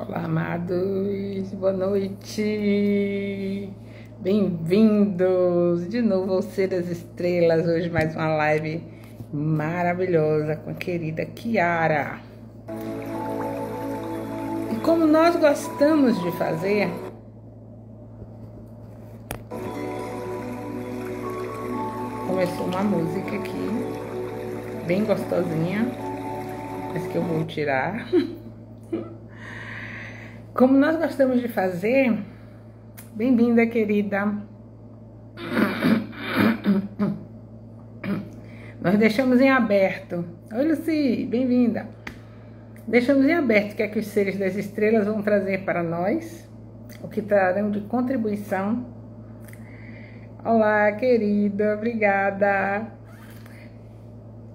Olá, amados, boa noite, bem-vindos de novo ao Ser das Estrelas. Hoje, mais uma live maravilhosa com a querida Kiara. E como nós gostamos de fazer, começou uma música aqui, bem gostosinha, mas que eu vou tirar. Como nós gostamos de fazer, bem-vinda, querida. Nós deixamos em aberto. Oi, Luci, bem-vinda. Deixamos em aberto o que é que os seres das estrelas vão trazer para nós, o que trarão de contribuição. Olá, querida, obrigada.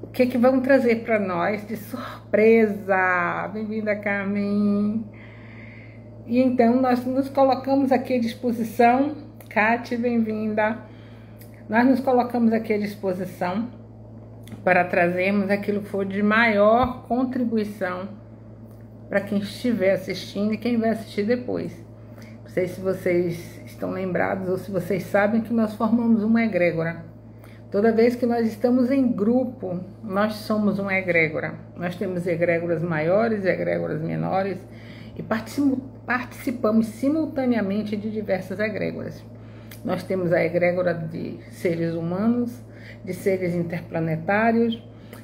O que é que vão trazer para nós de surpresa? Bem-vinda, Carmen. E então nós nos colocamos aqui à disposição, Kate, bem-vinda. Nós nos colocamos aqui à disposição para trazermos aquilo que for de maior contribuição para quem estiver assistindo e quem vai assistir depois. Não sei se vocês estão lembrados ou se vocês sabem que nós formamos uma egrégora. Toda vez que nós estamos em grupo, nós somos uma egrégora. Nós temos egrégoras maiores, egrégoras menores e participamos simultaneamente de diversas egrégoras. Nós temos a egrégora de seres humanos, de seres interplanetários,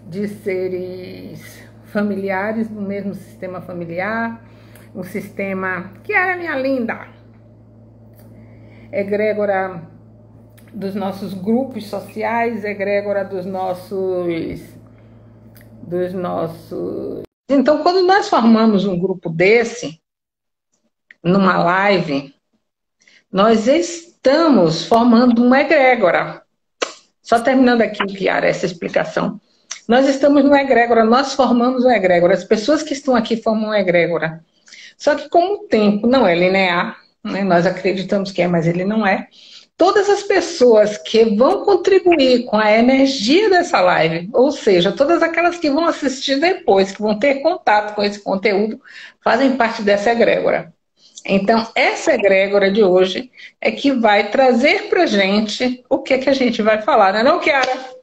de seres familiares do mesmo sistema familiar, um sistema que era minha linda, egrégora dos nossos grupos sociais, egrégora dos nossos dos nossos então, quando nós formamos um grupo desse, numa live, nós estamos formando uma egrégora. Só terminando aqui, Piara, essa explicação. Nós estamos no egrégora, nós formamos uma egrégora. As pessoas que estão aqui formam uma egrégora. Só que como o tempo não é linear, né, nós acreditamos que é, mas ele não é, todas as pessoas que vão contribuir com a energia dessa live, ou seja, todas aquelas que vão assistir depois, que vão ter contato com esse conteúdo, fazem parte dessa egrégora. Então, essa egrégora de hoje é que vai trazer para gente o que, é que a gente vai falar, não é não, Kiara?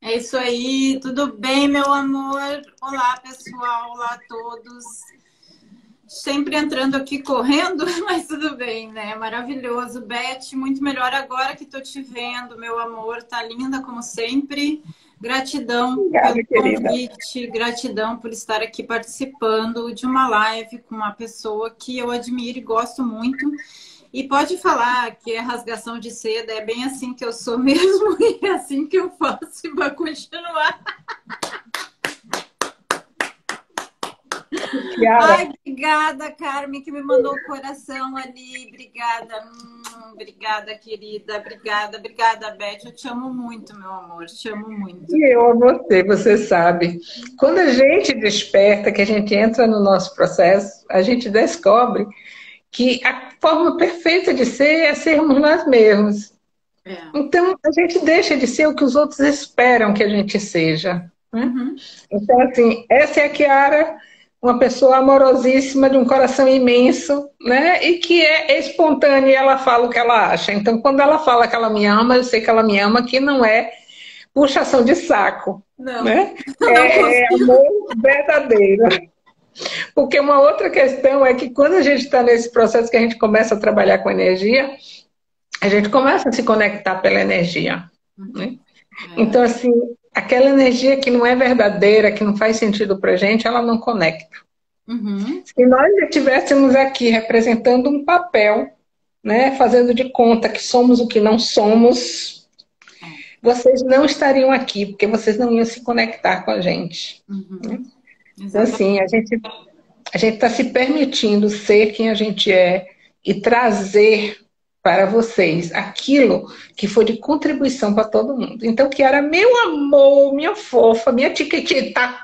É isso aí, tudo bem, meu amor? Olá, pessoal, olá a todos sempre entrando aqui correndo, mas tudo bem, né? Maravilhoso. Beth, muito melhor agora que tô te vendo, meu amor. Tá linda como sempre. Gratidão Obrigada, pelo querida. convite, gratidão por estar aqui participando de uma live com uma pessoa que eu admiro e gosto muito. E pode falar que é rasgação de seda, é bem assim que eu sou mesmo e é assim que eu faço e vou continuar. Ai, obrigada, Carmen, que me mandou o coração ali. Obrigada, obrigada, querida. Obrigada, obrigada, Beth. Eu te amo muito, meu amor. Te amo muito. E eu a você, você sabe. Quando a gente desperta, que a gente entra no nosso processo, a gente descobre que a forma perfeita de ser é sermos nós mesmos. É. Então, a gente deixa de ser o que os outros esperam que a gente seja. Né? Uhum. Então, assim, essa é a Kiara uma pessoa amorosíssima, de um coração imenso, né? E que é espontânea e ela fala o que ela acha. Então, quando ela fala que ela me ama, eu sei que ela me ama, que não é puxação de saco. Não. Né? Não é, é amor verdadeiro. Porque uma outra questão é que quando a gente está nesse processo que a gente começa a trabalhar com energia, a gente começa a se conectar pela energia. Né? É. Então, assim, aquela energia que não é verdadeira, que não faz sentido para gente, ela não conecta. Uhum. Se nós estivéssemos aqui representando um papel, né, fazendo de conta que somos o que não somos, vocês não estariam aqui, porque vocês não iam se conectar com a gente. Uhum. Né? Então, assim, a gente a gente está se permitindo ser quem a gente é e trazer para vocês aquilo que foi de contribuição para todo mundo. Então, que era meu amor, minha fofa, minha tiquitita.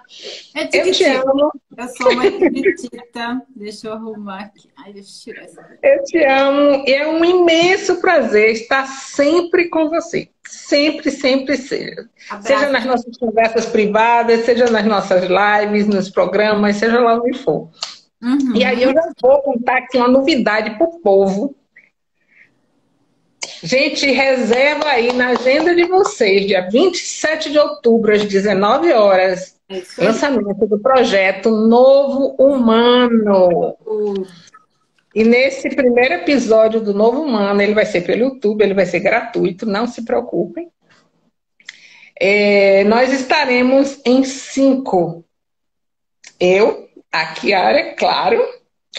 É eu te amo. Eu sou uma tiquitita. deixa eu arrumar aqui. Ai, deixa eu tirar essa. Eu te amo. E é um imenso prazer estar sempre com você. Sempre, sempre seja. Abraço. Seja nas nossas conversas privadas, seja nas nossas lives, nos programas, seja lá onde for. Uhum. E aí eu já vou contar aqui uma novidade para o povo. Gente, reserva aí na agenda de vocês, dia 27 de outubro, às 19 horas, é lançamento do projeto Novo Humano. E nesse primeiro episódio do Novo Humano, ele vai ser pelo YouTube, ele vai ser gratuito, não se preocupem. É, nós estaremos em cinco. Eu, a Kiara, é claro,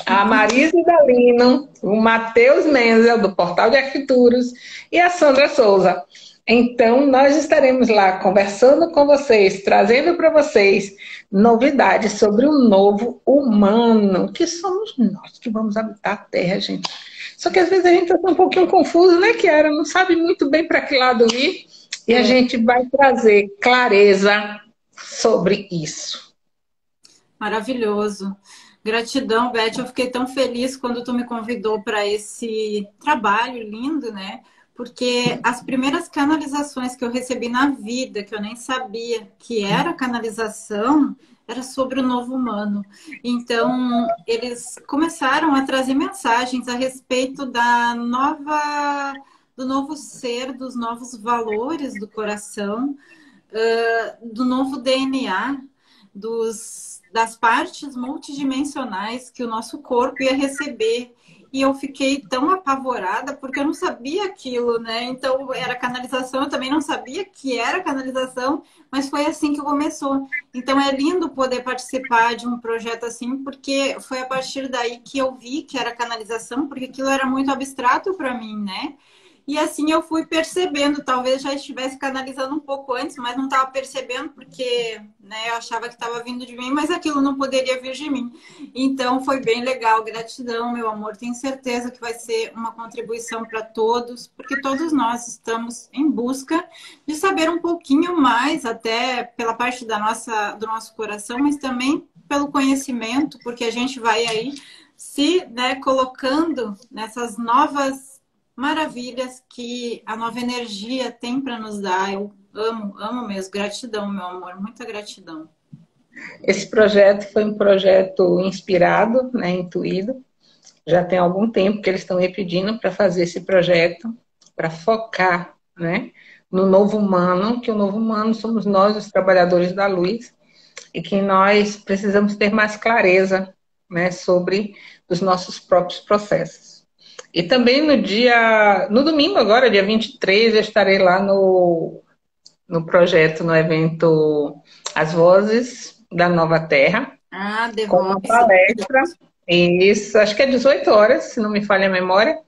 a Marisa Dalino, o Matheus Menzel, do Portal de Arquiteturas, e a Sandra Souza. Então, nós estaremos lá conversando com vocês, trazendo para vocês novidades sobre o novo humano, que somos nós que vamos habitar a Terra, gente. Só que às vezes a gente está um pouquinho confuso, né, Kiara? Não sabe muito bem para que lado ir. E a é. gente vai trazer clareza sobre isso. Maravilhoso. Gratidão, Beth. Eu fiquei tão feliz quando tu me convidou para esse trabalho lindo, né? Porque as primeiras canalizações que eu recebi na vida, que eu nem sabia que era canalização, era sobre o novo humano. Então, eles começaram a trazer mensagens a respeito da nova do novo ser, dos novos valores do coração, uh, do novo DNA, dos, das partes multidimensionais que o nosso corpo ia receber. E eu fiquei tão apavorada porque eu não sabia aquilo, né? Então era canalização, eu também não sabia que era canalização, mas foi assim que começou. Então é lindo poder participar de um projeto assim, porque foi a partir daí que eu vi que era canalização, porque aquilo era muito abstrato para mim, né? E assim eu fui percebendo, talvez já estivesse canalizando um pouco antes, mas não estava percebendo porque né, eu achava que estava vindo de mim, mas aquilo não poderia vir de mim. Então foi bem legal, gratidão, meu amor. Tenho certeza que vai ser uma contribuição para todos, porque todos nós estamos em busca de saber um pouquinho mais, até pela parte da nossa, do nosso coração, mas também pelo conhecimento, porque a gente vai aí se né, colocando nessas novas maravilhas que a nova energia tem para nos dar. Eu amo, amo mesmo. Gratidão, meu amor, muita gratidão. Esse projeto foi um projeto inspirado, né, intuído. Já tem algum tempo que eles estão me pedindo para fazer esse projeto, para focar né, no novo humano, que o novo humano somos nós, os trabalhadores da luz, e que nós precisamos ter mais clareza né, sobre os nossos próprios processos. E também no dia, no domingo agora, dia 23, eu estarei lá no, no projeto, no evento As Vozes da Nova Terra. Ah, com uma palestra. Isso, acho que é 18 horas, se não me falha a memória.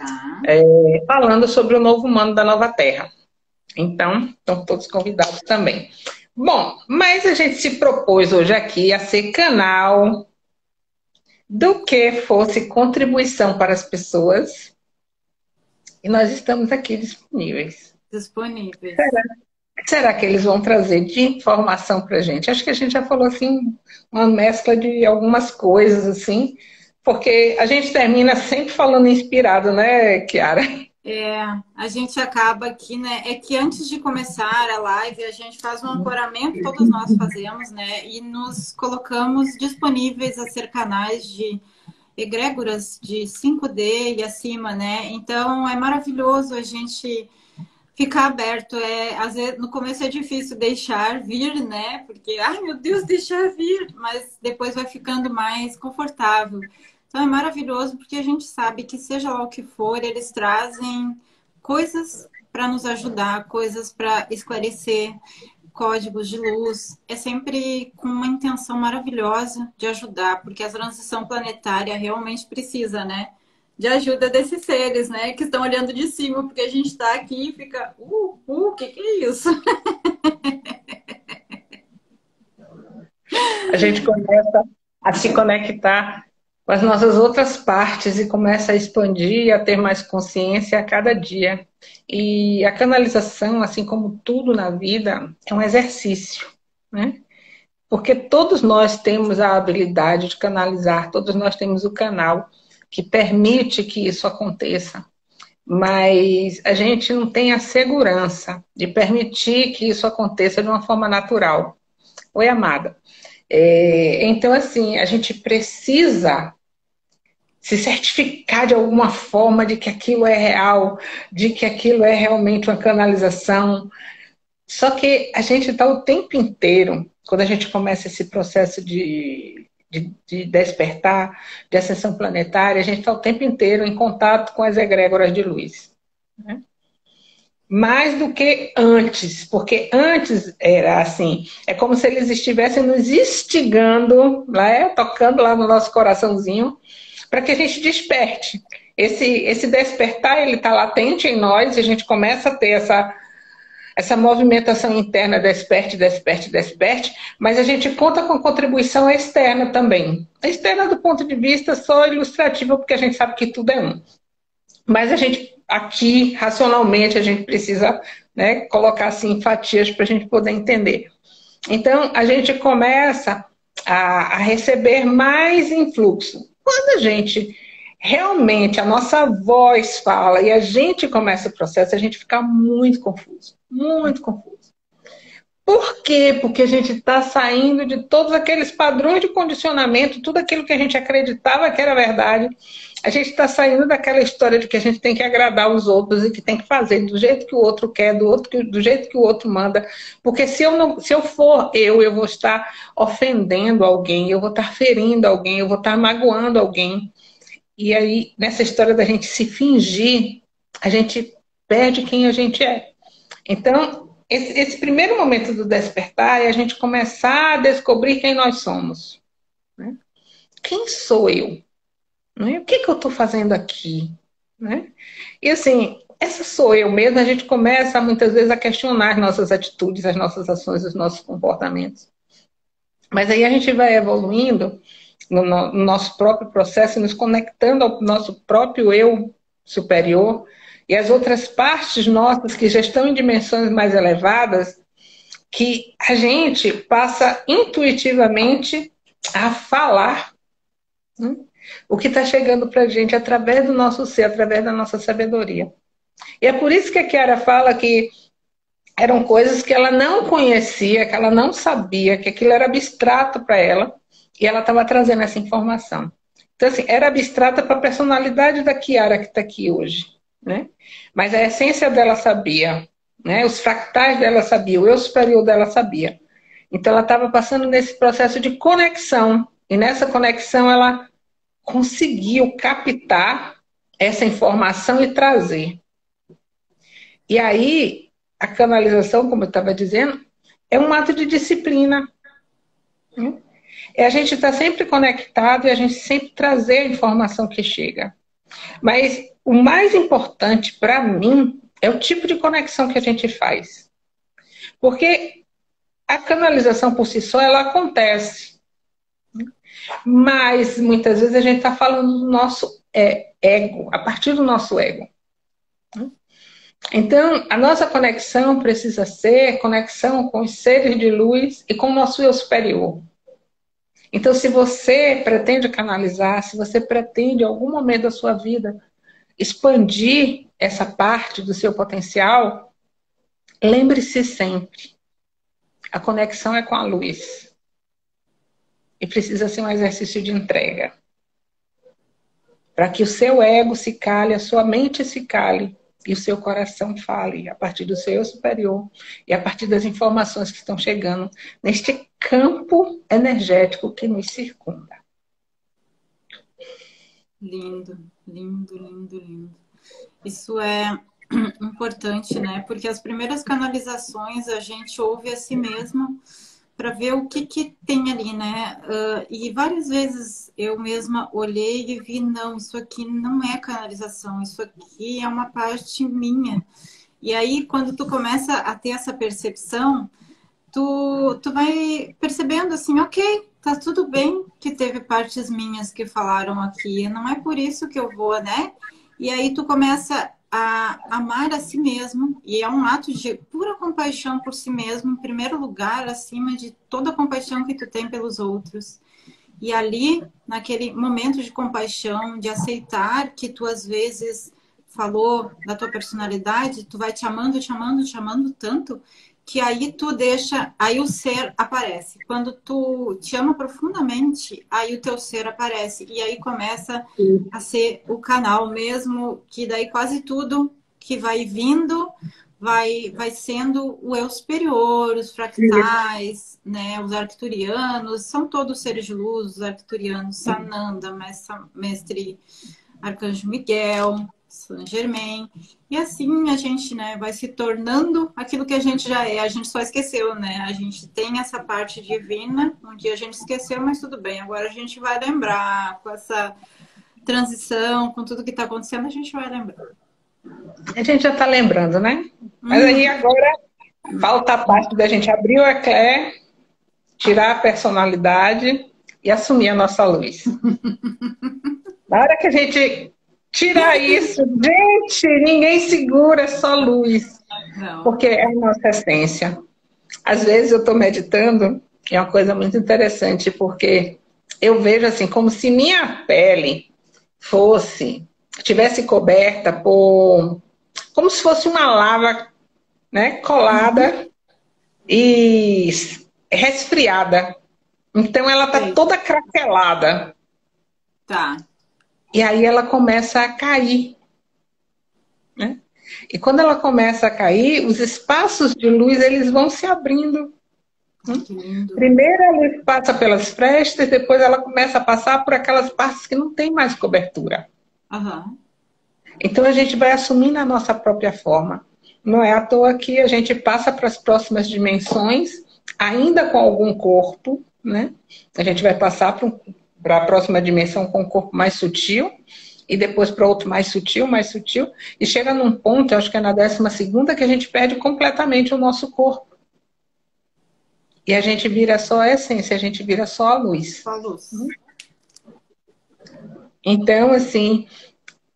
Ah. É, falando sobre o novo humano da Nova Terra. Então, estão todos convidados também. Bom, mas a gente se propôs hoje aqui a ser canal do que fosse contribuição para as pessoas. E nós estamos aqui disponíveis. Disponíveis. Será, será que eles vão trazer de informação para a gente? Acho que a gente já falou assim, uma mescla de algumas coisas, assim, porque a gente termina sempre falando inspirado, né, Kiara? É, a gente acaba aqui, né? É que antes de começar a live, a gente faz um ancoramento, todos nós fazemos, né? E nos colocamos disponíveis a ser canais de egrégoras de 5D e acima, né? Então é maravilhoso a gente ficar aberto. É, às vezes, no começo é difícil deixar vir, né? Porque, ai meu Deus, deixar vir, mas depois vai ficando mais confortável. Então é maravilhoso porque a gente sabe que seja lá o que for, eles trazem coisas para nos ajudar, coisas para esclarecer, códigos de luz. É sempre com uma intenção maravilhosa de ajudar, porque a transição planetária realmente precisa, né? De ajuda desses seres, né? Que estão olhando de cima, porque a gente está aqui e fica, uh, uh, o que, que é isso? A gente começa a se conectar com as nossas outras partes e começa a expandir, a ter mais consciência a cada dia. E a canalização, assim como tudo na vida, é um exercício, né? Porque todos nós temos a habilidade de canalizar, todos nós temos o canal que permite que isso aconteça. Mas a gente não tem a segurança de permitir que isso aconteça de uma forma natural. Oi, amada. É, então, assim, a gente precisa se certificar de alguma forma de que aquilo é real, de que aquilo é realmente uma canalização. Só que a gente está o tempo inteiro, quando a gente começa esse processo de, de, de despertar, de ascensão planetária, a gente está o tempo inteiro em contato com as egrégoras de luz. Né? mais do que antes, porque antes era assim, é como se eles estivessem nos instigando, né, tocando lá no nosso coraçãozinho, para que a gente desperte. Esse, esse despertar, ele está latente em nós, e a gente começa a ter essa, essa movimentação interna, desperte, desperte, desperte, mas a gente conta com contribuição externa também. Externa do ponto de vista só ilustrativo, porque a gente sabe que tudo é um. Mas a gente aqui, racionalmente, a gente precisa né, colocar assim, fatias para a gente poder entender. Então, a gente começa a, a receber mais influxo. Quando a gente realmente, a nossa voz fala e a gente começa o processo, a gente fica muito confuso, muito confuso. Por quê? Porque a gente está saindo de todos aqueles padrões de condicionamento, tudo aquilo que a gente acreditava que era verdade, a gente está saindo daquela história de que a gente tem que agradar os outros e que tem que fazer do jeito que o outro quer, do, outro, do jeito que o outro manda. Porque se eu, não, se eu for eu, eu vou estar ofendendo alguém, eu vou estar ferindo alguém, eu vou estar magoando alguém. E aí, nessa história da gente se fingir, a gente perde quem a gente é. Então, esse, esse primeiro momento do despertar é a gente começar a descobrir quem nós somos. Né? Quem sou eu? Né? O que, que eu estou fazendo aqui? Né? E assim, essa sou eu mesma, a gente começa muitas vezes a questionar as nossas atitudes, as nossas ações, os nossos comportamentos. Mas aí a gente vai evoluindo no nosso próprio processo, nos conectando ao nosso próprio eu superior e as outras partes nossas que já estão em dimensões mais elevadas, que a gente passa intuitivamente a falar. Né? O que está chegando para a gente através do nosso ser, através da nossa sabedoria. E é por isso que a Kiara fala que eram coisas que ela não conhecia, que ela não sabia, que aquilo era abstrato para ela, e ela estava trazendo essa informação. Então, assim, era abstrata para a personalidade da Kiara que está aqui hoje, né? Mas a essência dela sabia, né? Os fractais dela sabia, o eu superior dela sabia. Então, ela estava passando nesse processo de conexão, e nessa conexão ela conseguiu captar essa informação e trazer. E aí, a canalização, como eu estava dizendo, é um ato de disciplina. É a gente estar tá sempre conectado e a gente sempre trazer a informação que chega. Mas o mais importante para mim é o tipo de conexão que a gente faz. Porque a canalização por si só, ela acontece. Mas muitas vezes a gente está falando do nosso é, ego, a partir do nosso ego. Então, a nossa conexão precisa ser conexão com os seres de luz e com o nosso eu superior. Então, se você pretende canalizar, se você pretende, em algum momento da sua vida, expandir essa parte do seu potencial, lembre-se sempre: a conexão é com a luz. E precisa ser um exercício de entrega. Para que o seu ego se cale, a sua mente se cale e o seu coração fale a partir do seu superior e a partir das informações que estão chegando neste campo energético que nos circunda. Lindo, lindo, lindo, lindo. Isso é importante, né? Porque as primeiras canalizações a gente ouve a si mesmo para ver o que, que tem ali, né? Uh, e várias vezes eu mesma olhei e vi, não, isso aqui não é canalização, isso aqui é uma parte minha. E aí, quando tu começa a ter essa percepção, tu, tu vai percebendo assim, ok, tá tudo bem que teve partes minhas que falaram aqui, não é por isso que eu vou, né? E aí tu começa a amar a si mesmo, e é um ato de pura compaixão por si mesmo, em primeiro lugar, acima de toda a compaixão que tu tem pelos outros. E ali, naquele momento de compaixão, de aceitar que tu às vezes falou da tua personalidade, tu vai te amando, te amando, te amando tanto que aí tu deixa, aí o ser aparece. Quando tu te ama profundamente, aí o teu ser aparece. E aí começa Sim. a ser o canal mesmo, que daí quase tudo que vai vindo vai, vai sendo o eu superior, os fractais, né, os arcturianos, são todos seres de luz, os arcturianos, Sananda, mestre, mestre Arcanjo Miguel, Saint Germain. E assim a gente né, vai se tornando aquilo que a gente já é. A gente só esqueceu, né? A gente tem essa parte divina, um dia a gente esqueceu, mas tudo bem. Agora a gente vai lembrar com essa transição, com tudo que está acontecendo, a gente vai lembrar. A gente já está lembrando, né? Mas aí uhum. agora falta a parte da gente abrir o eclair, tirar a personalidade e assumir a nossa luz. Na hora que a gente tirar isso, gente, ninguém segura, é só luz. Não. Porque é a nossa essência. Às vezes eu estou meditando, é uma coisa muito interessante, porque eu vejo assim, como se minha pele fosse tivesse coberta por como se fosse uma lava, né, colada e resfriada. Então ela tá toda craquelada. Tá. E aí ela começa a cair. Né? E quando ela começa a cair, os espaços de luz eles vão se abrindo. Primeiro a luz passa pelas frestas, depois ela começa a passar por aquelas partes que não tem mais cobertura. Uhum. Então a gente vai assumindo a nossa própria forma. Não é à toa que a gente passa para as próximas dimensões, ainda com algum corpo, né? A gente vai passar para a próxima dimensão com um corpo mais sutil, e depois para outro mais sutil, mais sutil, e chega num ponto, acho que é na décima segunda, que a gente perde completamente o nosso corpo. E a gente vira só a essência, a gente vira só a luz. Só a luz. Então, assim,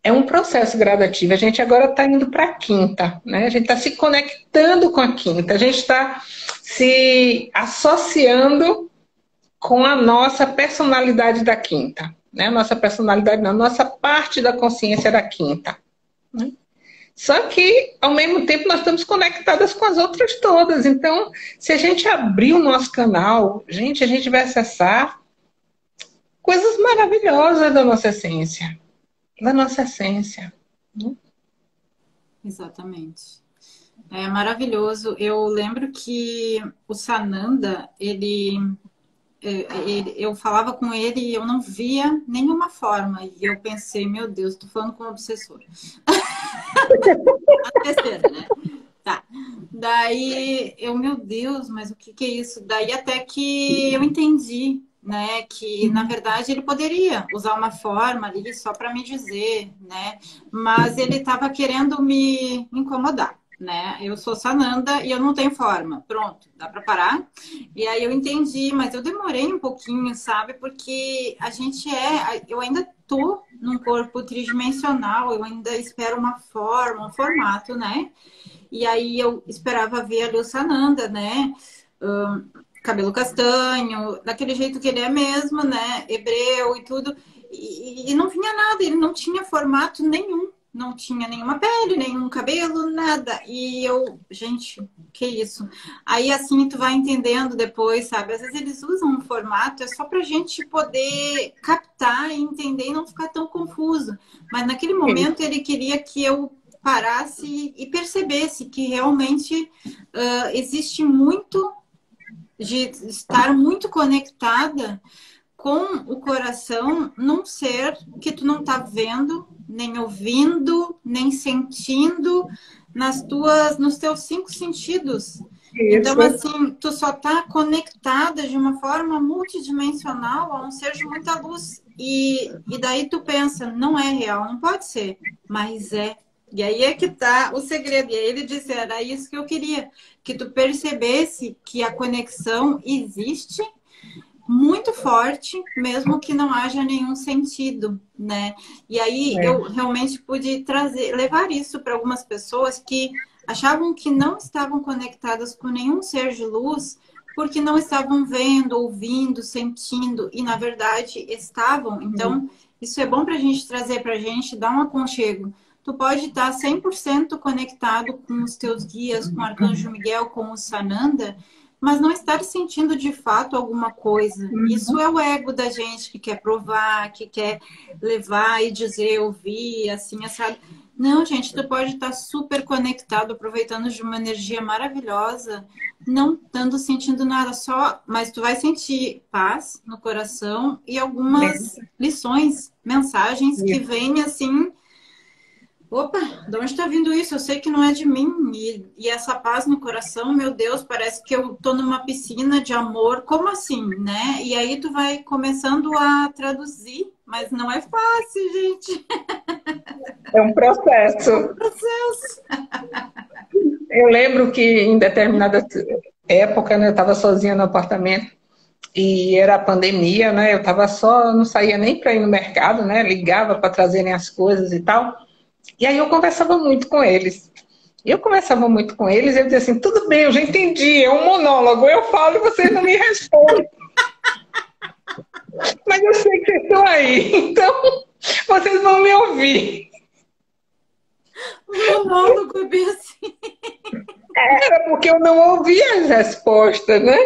é um processo gradativo. A gente agora está indo para a quinta, né? A gente está se conectando com a quinta, a gente está se associando com a nossa personalidade da quinta, né? Nossa personalidade, não, nossa parte da consciência da quinta. Né? Só que, ao mesmo tempo, nós estamos conectadas com as outras todas. Então, se a gente abrir o nosso canal, gente, a gente vai acessar coisas maravilhosas da nossa essência da nossa essência. Né? Exatamente. É maravilhoso. Eu lembro que o Sananda, ele, eu falava com ele e eu não via nenhuma forma. E eu pensei, meu Deus, estou falando com um obsessor. Terceira, né? Tá. Daí eu, meu Deus, mas o que, que é isso? Daí até que eu entendi né? Que na verdade ele poderia usar uma forma ali só para me dizer, né? Mas ele estava querendo me incomodar, né? Eu sou Sananda e eu não tenho forma. Pronto, dá para parar? E aí eu entendi, mas eu demorei um pouquinho, sabe? Porque a gente é, eu ainda tô num corpo tridimensional, eu ainda espero uma forma, um formato, né? E aí eu esperava ver ali o Sananda, né? Um, cabelo castanho, daquele jeito que ele é mesmo, né? Hebreu e tudo. E, e, não vinha nada, ele não tinha formato nenhum. Não tinha nenhuma pele, nenhum cabelo, nada. E eu, gente, que isso? Aí assim tu vai entendendo depois, sabe? Às vezes eles usam um formato, é só pra gente poder captar e entender e não ficar tão confuso. Mas naquele momento ele queria que eu parasse e percebesse que realmente uh, existe muito de estar muito conectada com o coração num ser que tu não tá vendo, nem ouvindo, nem sentindo nas tuas nos teus cinco sentidos. Isso. Então assim, tu só tá conectada de uma forma multidimensional a um ser de muita luz e, e daí tu pensa, não é real, não pode ser, mas é e aí é que tá o segredo. E aí ele disse, era isso que eu queria, que tu percebesse que a conexão existe muito forte, mesmo que não haja nenhum sentido, né? E aí é. eu realmente pude trazer, levar isso para algumas pessoas que achavam que não estavam conectadas com nenhum ser de luz, porque não estavam vendo, ouvindo, sentindo, e na verdade estavam. Então, uhum. isso é bom para a gente trazer para a gente, dar um aconchego tu pode estar 100% conectado com os teus guias, com o Arcanjo Miguel, com o Sananda, mas não estar sentindo de fato alguma coisa. Uhum. Isso é o ego da gente que quer provar, que quer levar e dizer, ouvir, assim, sabe? Não, gente, tu pode estar super conectado, aproveitando de uma energia maravilhosa, não estando sentindo nada só, mas tu vai sentir paz no coração e algumas lições, mensagens que vêm assim opa, de onde está vindo isso? Eu sei que não é de mim. E, e, essa paz no coração, meu Deus, parece que eu tô numa piscina de amor. Como assim, né? E aí tu vai começando a traduzir, mas não é fácil, gente. É um processo. É um processo. Eu lembro que em determinada época, né, eu estava sozinha no apartamento e era a pandemia, né? Eu estava só, não saía nem para ir no mercado, né? Ligava para trazerem as coisas e tal. E aí eu conversava muito com eles. Eu conversava muito com eles, eu dizia assim, tudo bem, eu já entendi, é um monólogo, eu falo e vocês não me respondem. Mas eu sei que vocês estão aí, então vocês vão me ouvir. Monólogo é bem assim. Era porque eu não ouvia as respostas, né?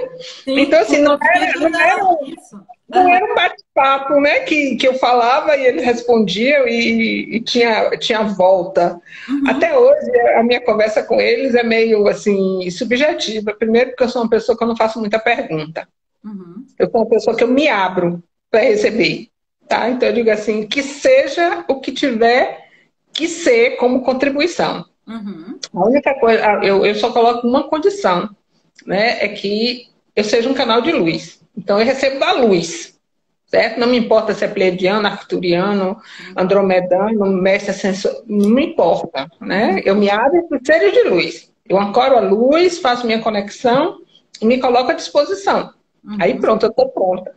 Sim, então, assim, não era, não era, isso. Não era um bate-papo, né? Que, que eu falava e eles respondiam e, e tinha, tinha volta. Uhum. Até hoje, a minha conversa com eles é meio assim, subjetiva. Primeiro, porque eu sou uma pessoa que eu não faço muita pergunta. Uhum. Eu sou uma pessoa que eu me abro para receber. Tá? Então eu digo assim, que seja o que tiver que ser como contribuição. Uhum. A única coisa, eu, eu só coloco uma condição, né? É que eu seja um canal de luz. Então eu recebo da luz, certo? Não me importa se é pleiadiano, arcturiano, andromedano, mestre ascensor, não me importa, né? Eu me abro para seres de luz. Eu ancoro a luz, faço minha conexão e me coloco à disposição. Uhum. Aí pronto, eu estou pronta.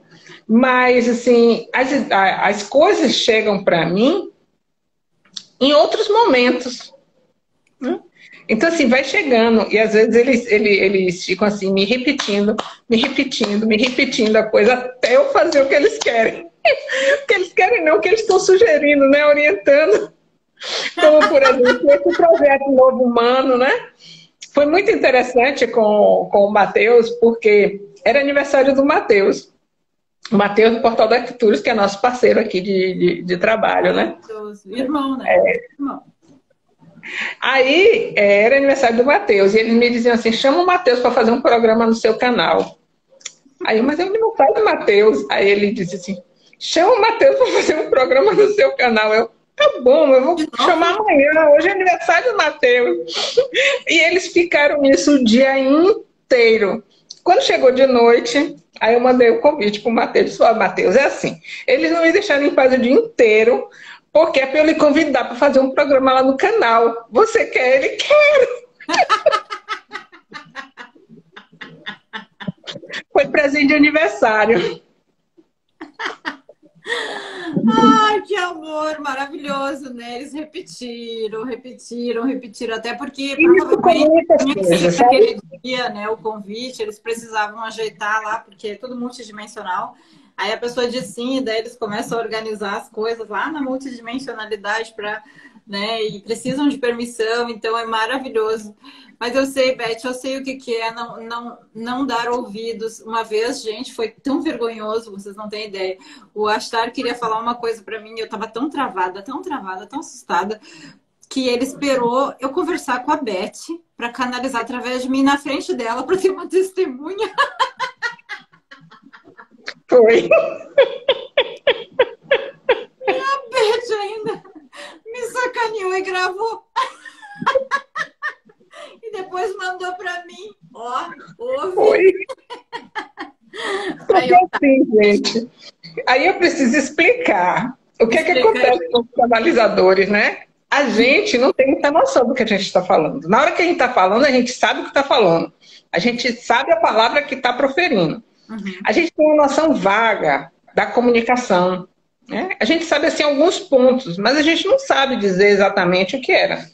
Mas, assim, as, as coisas chegam para mim em outros momentos. Né? Então, assim, vai chegando, e às vezes eles, eles, eles ficam assim, me repetindo, me repetindo, me repetindo a coisa até eu fazer o que eles querem. o que eles querem não, o que eles estão sugerindo, né? Orientando. Como, por exemplo, esse projeto Novo Humano, né? Foi muito interessante com, com o Matheus, porque era aniversário do Matheus. O Matheus do Portal da Arquituras, que é nosso parceiro aqui de, de, de trabalho, né? Irmão, né? É. Irmão. Aí é, era aniversário do Matheus, e eles me diziam assim: chama o Matheus para fazer um programa no seu canal. Aí, mas é o aniversário do Matheus. Aí ele disse assim: chama o Matheus para fazer um programa no seu canal. Eu, tá bom, eu vou chamar amanhã, hoje é aniversário do Matheus. E eles ficaram nisso o dia inteiro. Quando chegou de noite, aí eu mandei o convite para o Matheus. Disse, Matheus, é assim, eles não me deixaram em paz o dia inteiro, porque é para eu lhe convidar para fazer um programa lá no canal. Você quer? Ele quer. Foi presente de aniversário. Ai, que amor maravilhoso, né? Eles repetiram, repetiram, repetiram, até porque provavelmente aquele dia, né, o convite, eles precisavam ajeitar lá, porque é tudo multidimensional. Aí a pessoa diz sim, e daí eles começam a organizar as coisas lá na multidimensionalidade para, né, e precisam de permissão, então é maravilhoso. Mas eu sei, Beth, eu sei o que, que é não, não, não dar ouvidos. Uma vez, gente, foi tão vergonhoso, vocês não têm ideia. O Astar queria falar uma coisa para mim, eu estava tão travada, tão travada, tão assustada, que ele esperou eu conversar com a Beth para canalizar através de mim na frente dela para ter uma testemunha. Foi. A Beth ainda me sacaneou e gravou. E depois mandou para mim. Ó, ouve. Foi. Aí eu... assim, gente. Aí eu preciso explicar. O que, é que acontece com os canalizadores, né? A gente não tem muita noção do que a gente está falando. Na hora que a gente está falando, a gente sabe o que está falando. A gente sabe a palavra que está proferindo. Uhum. A gente tem uma noção vaga da comunicação. Né? A gente sabe assim alguns pontos, mas a gente não sabe dizer exatamente o que era.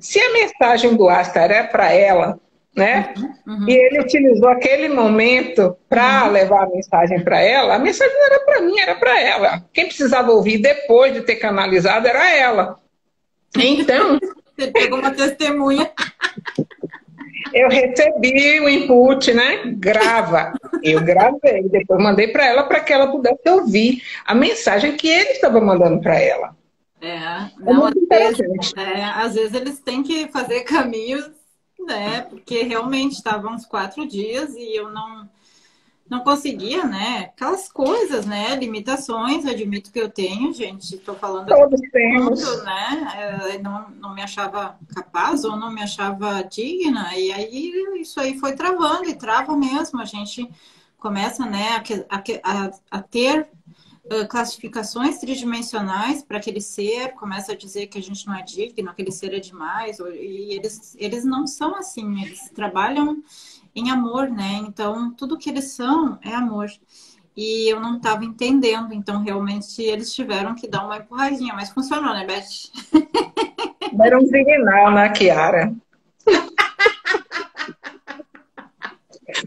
Se a mensagem do Astar é para ela, né? Uhum, uhum. E ele utilizou aquele momento para uhum. levar a mensagem para ela, a mensagem não era para mim, era para ela. Quem precisava ouvir depois de ter canalizado era ela. Então. Você pegou uma testemunha. Eu recebi o input, né? Grava. Eu gravei, depois mandei para ela para que ela pudesse ouvir a mensagem que ele estava mandando para ela. É, não, às, vezes, é, às vezes eles têm que fazer caminhos, né? Porque realmente estavam uns quatro dias e eu não não conseguia, né? Aquelas coisas, né? Limitações, admito que eu tenho, gente. Estou falando Todos temos. Né? Não, não me achava capaz ou não me achava digna. E aí isso aí foi travando e trava mesmo. A gente começa, né, a, a, a ter classificações tridimensionais para aquele ser, começa a dizer que a gente não é digno, aquele ser é demais. E eles, eles não são assim. Eles trabalham em amor, né? Então, tudo que eles são é amor. E eu não estava entendendo, então realmente eles tiveram que dar uma empurradinha, mas funcionou, né, Beth? Era um signal na Kiara.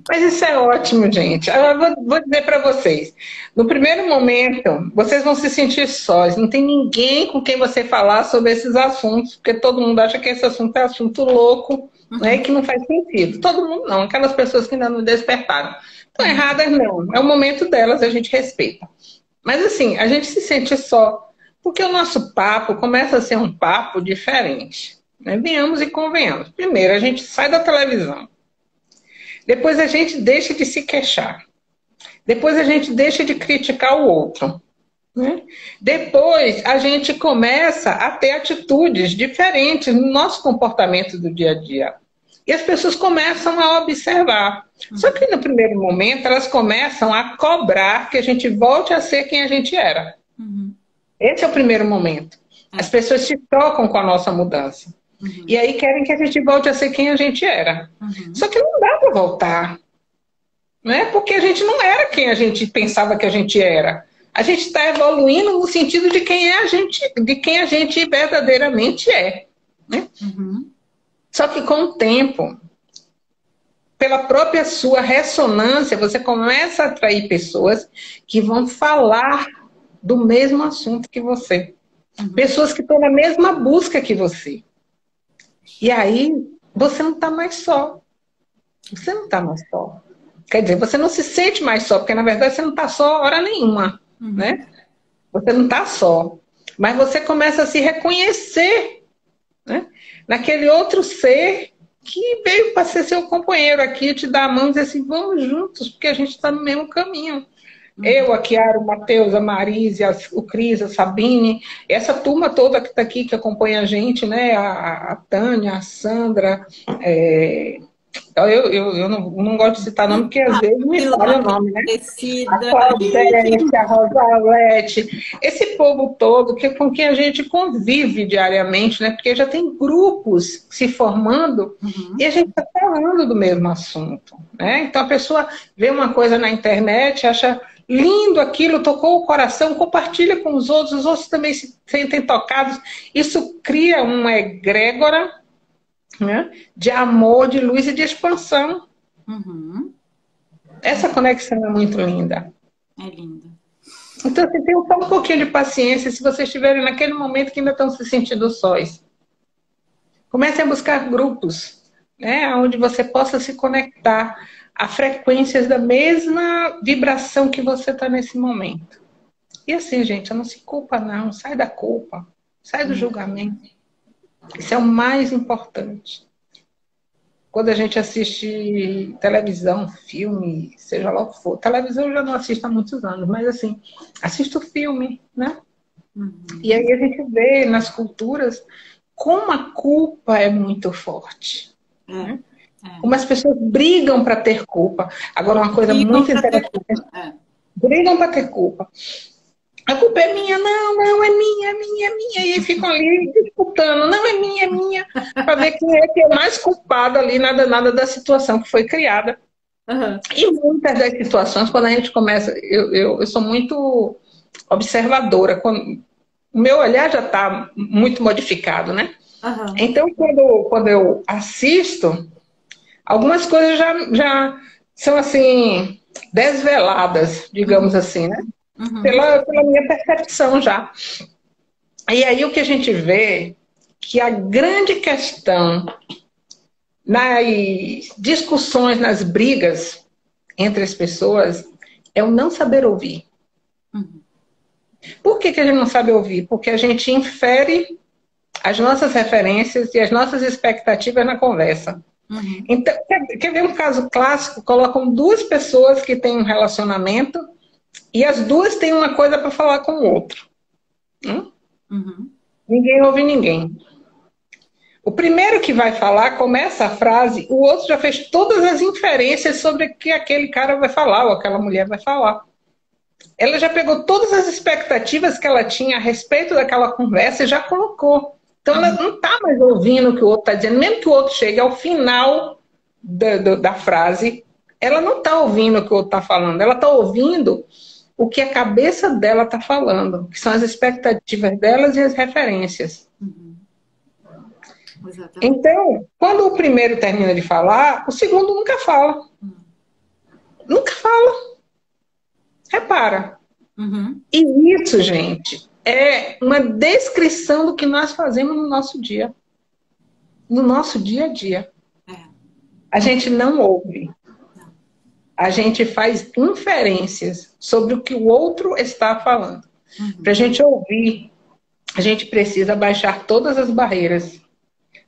Mas isso é ótimo, gente. Eu vou, vou dizer para vocês. No primeiro momento, vocês vão se sentir sós. Não tem ninguém com quem você falar sobre esses assuntos, porque todo mundo acha que esse assunto é assunto louco uhum. né, que não faz sentido. Todo mundo não, aquelas pessoas que ainda não despertaram. Estão erradas, não. É o momento delas, a gente respeita. Mas assim, a gente se sente só, porque o nosso papo começa a ser um papo diferente. Né? Venhamos e convenhamos. Primeiro, a gente sai da televisão. Depois a gente deixa de se queixar. Depois a gente deixa de criticar o outro. Né? Depois, a gente começa a ter atitudes diferentes no nosso comportamento do dia a dia. E as pessoas começam a observar. Só que no primeiro momento, elas começam a cobrar que a gente volte a ser quem a gente era. Uhum. Esse é o primeiro momento. É. As pessoas se tocam com a nossa mudança. Uhum. E aí querem que a gente volte a ser quem a gente era. Uhum. Só que não dá para voltar. Né? Porque a gente não era quem a gente pensava que a gente era a gente está evoluindo no sentido de quem é a gente, de quem a gente verdadeiramente é. Né? Uhum. Só que com o tempo, pela própria sua ressonância, você começa a atrair pessoas que vão falar do mesmo assunto que você. Uhum. Pessoas que estão na mesma busca que você. E aí, você não está mais só. Você não está mais só. Quer dizer, você não se sente mais só, porque na verdade você não está só hora nenhuma uhum. né? Você não está só, mas você começa a se reconhecer né? naquele outro ser que veio para ser seu companheiro aqui, te dar a mão e dizer assim, vamos juntos, porque a gente está no mesmo caminho. Uhum. Eu, a Kiara, o Matheus, a Marise, o Cris, a Sabine, essa turma toda que está aqui, que acompanha a gente, né? A, a Tânia, a Sandra, é, eu, eu, eu não, não gosto de citar nome, porque às vezes me falha o nome, né? A Claudete, a Rosalete, esse povo todo que, com quem a gente convive diariamente, né? Porque já tem grupos se formando uhum. e a gente está falando do mesmo assunto, né? Então a pessoa vê uma coisa na internet, acha lindo aquilo, tocou o coração, compartilha com os outros, os outros também se sentem tocados. Isso cria uma egrégora né? de amor, de luz e de expansão. Uhum. Essa conexão é muito linda. É linda. Então, você tem só um pouquinho de paciência se vocês estiverem naquele momento que ainda estão se sentindo sós. Comece a buscar grupos, né, onde você possa se conectar a frequências da mesma vibração que você está nesse momento. E assim, gente, não se culpa, não. Sai da culpa. Sai do uhum. julgamento. Isso é o mais importante. Quando a gente assiste televisão, filme, seja lá o que for. Televisão eu já não assisto há muitos anos, mas assim, assisto filme, né? Uhum. E aí a gente vê nas culturas como a culpa é muito forte. É. Né? É. Como as pessoas brigam para ter culpa. Agora, uma coisa brigam muito interessante. É. Brigam para ter culpa a culpa é minha, não, não, é minha, é minha, é minha. E aí ficam ali disputando, não, é minha, é minha, para ver quem é que é mais culpado ali, nada, nada da situação que foi criada. Uhum. E muitas das situações, quando a gente começa, eu, eu, eu sou muito observadora, quando, o meu olhar já está muito modificado, né? Uhum. Então, quando, quando eu assisto, algumas coisas já, já são assim, desveladas, digamos uhum. assim, né? Uhum. Pela, pela minha percepção já. E aí o que a gente vê que a grande questão nas discussões, nas brigas entre as pessoas, é o não saber ouvir. Uhum. Por que, que a gente não sabe ouvir? Porque a gente infere as nossas referências e as nossas expectativas na conversa. Uhum. Então, quer, quer, ver um caso clássico? Colocam duas pessoas que têm um relacionamento e as duas têm uma coisa para falar com o outro. Hum? Uhum. Ninguém ouve ninguém. O primeiro que vai falar começa a frase, o outro já fez todas as inferências sobre o que aquele cara vai falar ou aquela mulher vai falar. Ela já pegou todas as expectativas que ela tinha a respeito daquela conversa e já colocou. Então ela não está mais ouvindo o que o outro está dizendo, mesmo que o outro chegue ao final da, da, da frase, ela não está ouvindo o que o outro está falando, ela está ouvindo o que a cabeça dela está falando, que são as expectativas delas e as referências. Uhum. Então, quando o primeiro termina de falar, o segundo nunca fala. Uhum. Nunca fala. Repara. Uhum. E isso, gente, é uma descrição do que nós fazemos no nosso dia. No nosso dia a dia. É. A gente não ouve. A gente faz inferências sobre o que o outro está falando. Uhum. Para a gente ouvir, a gente precisa baixar todas as barreiras,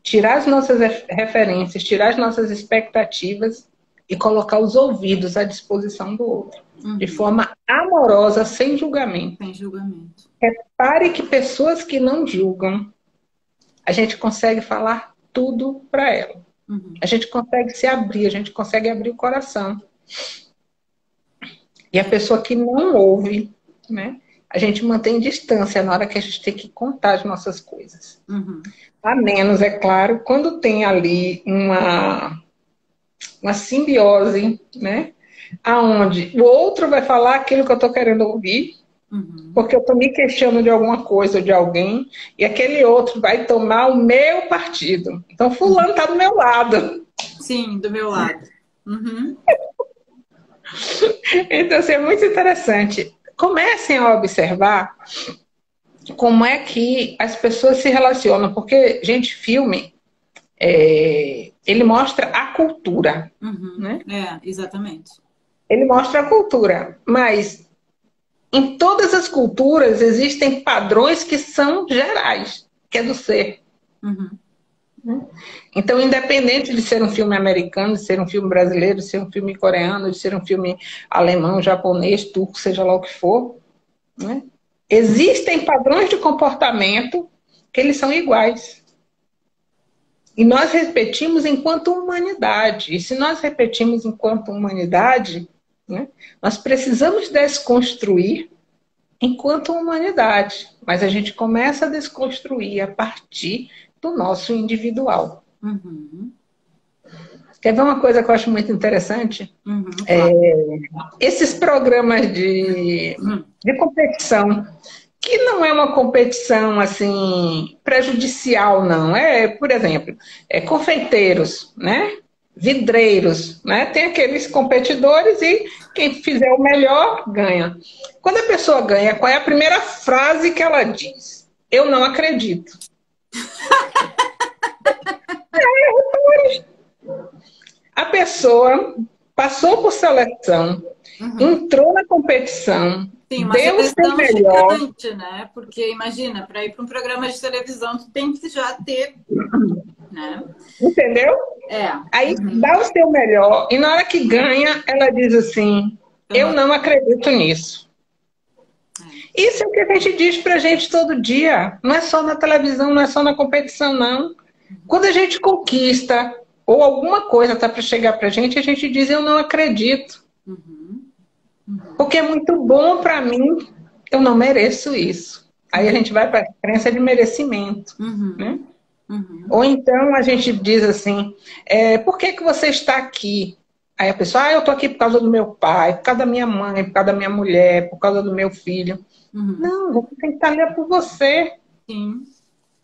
tirar as nossas referências, tirar as nossas expectativas e colocar os ouvidos à disposição do outro, uhum. de forma amorosa, sem julgamento. Sem julgamento. Repare que pessoas que não julgam, a gente consegue falar tudo para ela. Uhum. A gente consegue se abrir, a gente consegue abrir o coração. E a pessoa que não ouve, né? A gente mantém distância na hora que a gente tem que contar as nossas coisas. Uhum. A menos, é claro, quando tem ali uma, uma simbiose, né? Aonde o outro vai falar aquilo que eu estou querendo ouvir Uhum. Porque eu estou me questionando de alguma coisa ou de alguém, e aquele outro vai tomar o meu partido. Então, Fulano está do meu lado. Sim, do meu lado. Uhum. Então, assim, é muito interessante. Comecem a observar como é que as pessoas se relacionam, porque, gente, filme, é, ele mostra a cultura. Uhum. Né? É, exatamente. Ele mostra a cultura, mas em todas as culturas existem padrões que são gerais, que é do ser. Uhum. Então, independente de ser um filme americano, de ser um filme brasileiro, de ser um filme coreano, de ser um filme alemão, japonês, turco, seja lá o que for, né? existem padrões de comportamento que eles são iguais. E nós repetimos enquanto humanidade. E se nós repetimos enquanto humanidade, né? Nós precisamos desconstruir enquanto humanidade, mas a gente começa a desconstruir a partir do nosso individual. Uhum. Quer ver uma coisa que eu acho muito interessante? Uhum, claro. é, esses programas de, uhum. de competição, que não é uma competição assim prejudicial, não. É, por exemplo, é confeiteiros, né? vidreiros, né? Tem aqueles competidores e quem fizer o melhor ganha. Quando a pessoa ganha, qual é a primeira frase que ela diz? Eu não acredito. É, a pessoa passou por seleção, uhum. entrou na competição, Sim, uma deu o seu melhor. Gigante, né? Porque imagina, para ir para um programa de televisão, tu tem que já ter né? Entendeu? É. Aí uhum. dá o seu melhor e na hora que ganha, ela diz assim: Eu não acredito nisso. Isso é o que a gente diz pra gente todo dia. Não é só na televisão, não é só na competição, não. Quando a gente conquista ou alguma coisa tá para chegar pra gente, a gente diz: Eu não acredito. Uhum. Uhum. Porque é muito bom para mim, eu não mereço isso. Aí a gente vai para a crença de merecimento. Uhum. Né? Uhum. Ou então a gente diz assim, é, por que, que você está aqui? Aí a pessoa, ah, eu estou aqui por causa do meu pai, por causa da minha mãe, por causa da minha mulher, por causa do meu filho. Uhum. Não, você tem que estar ali por você. Sim.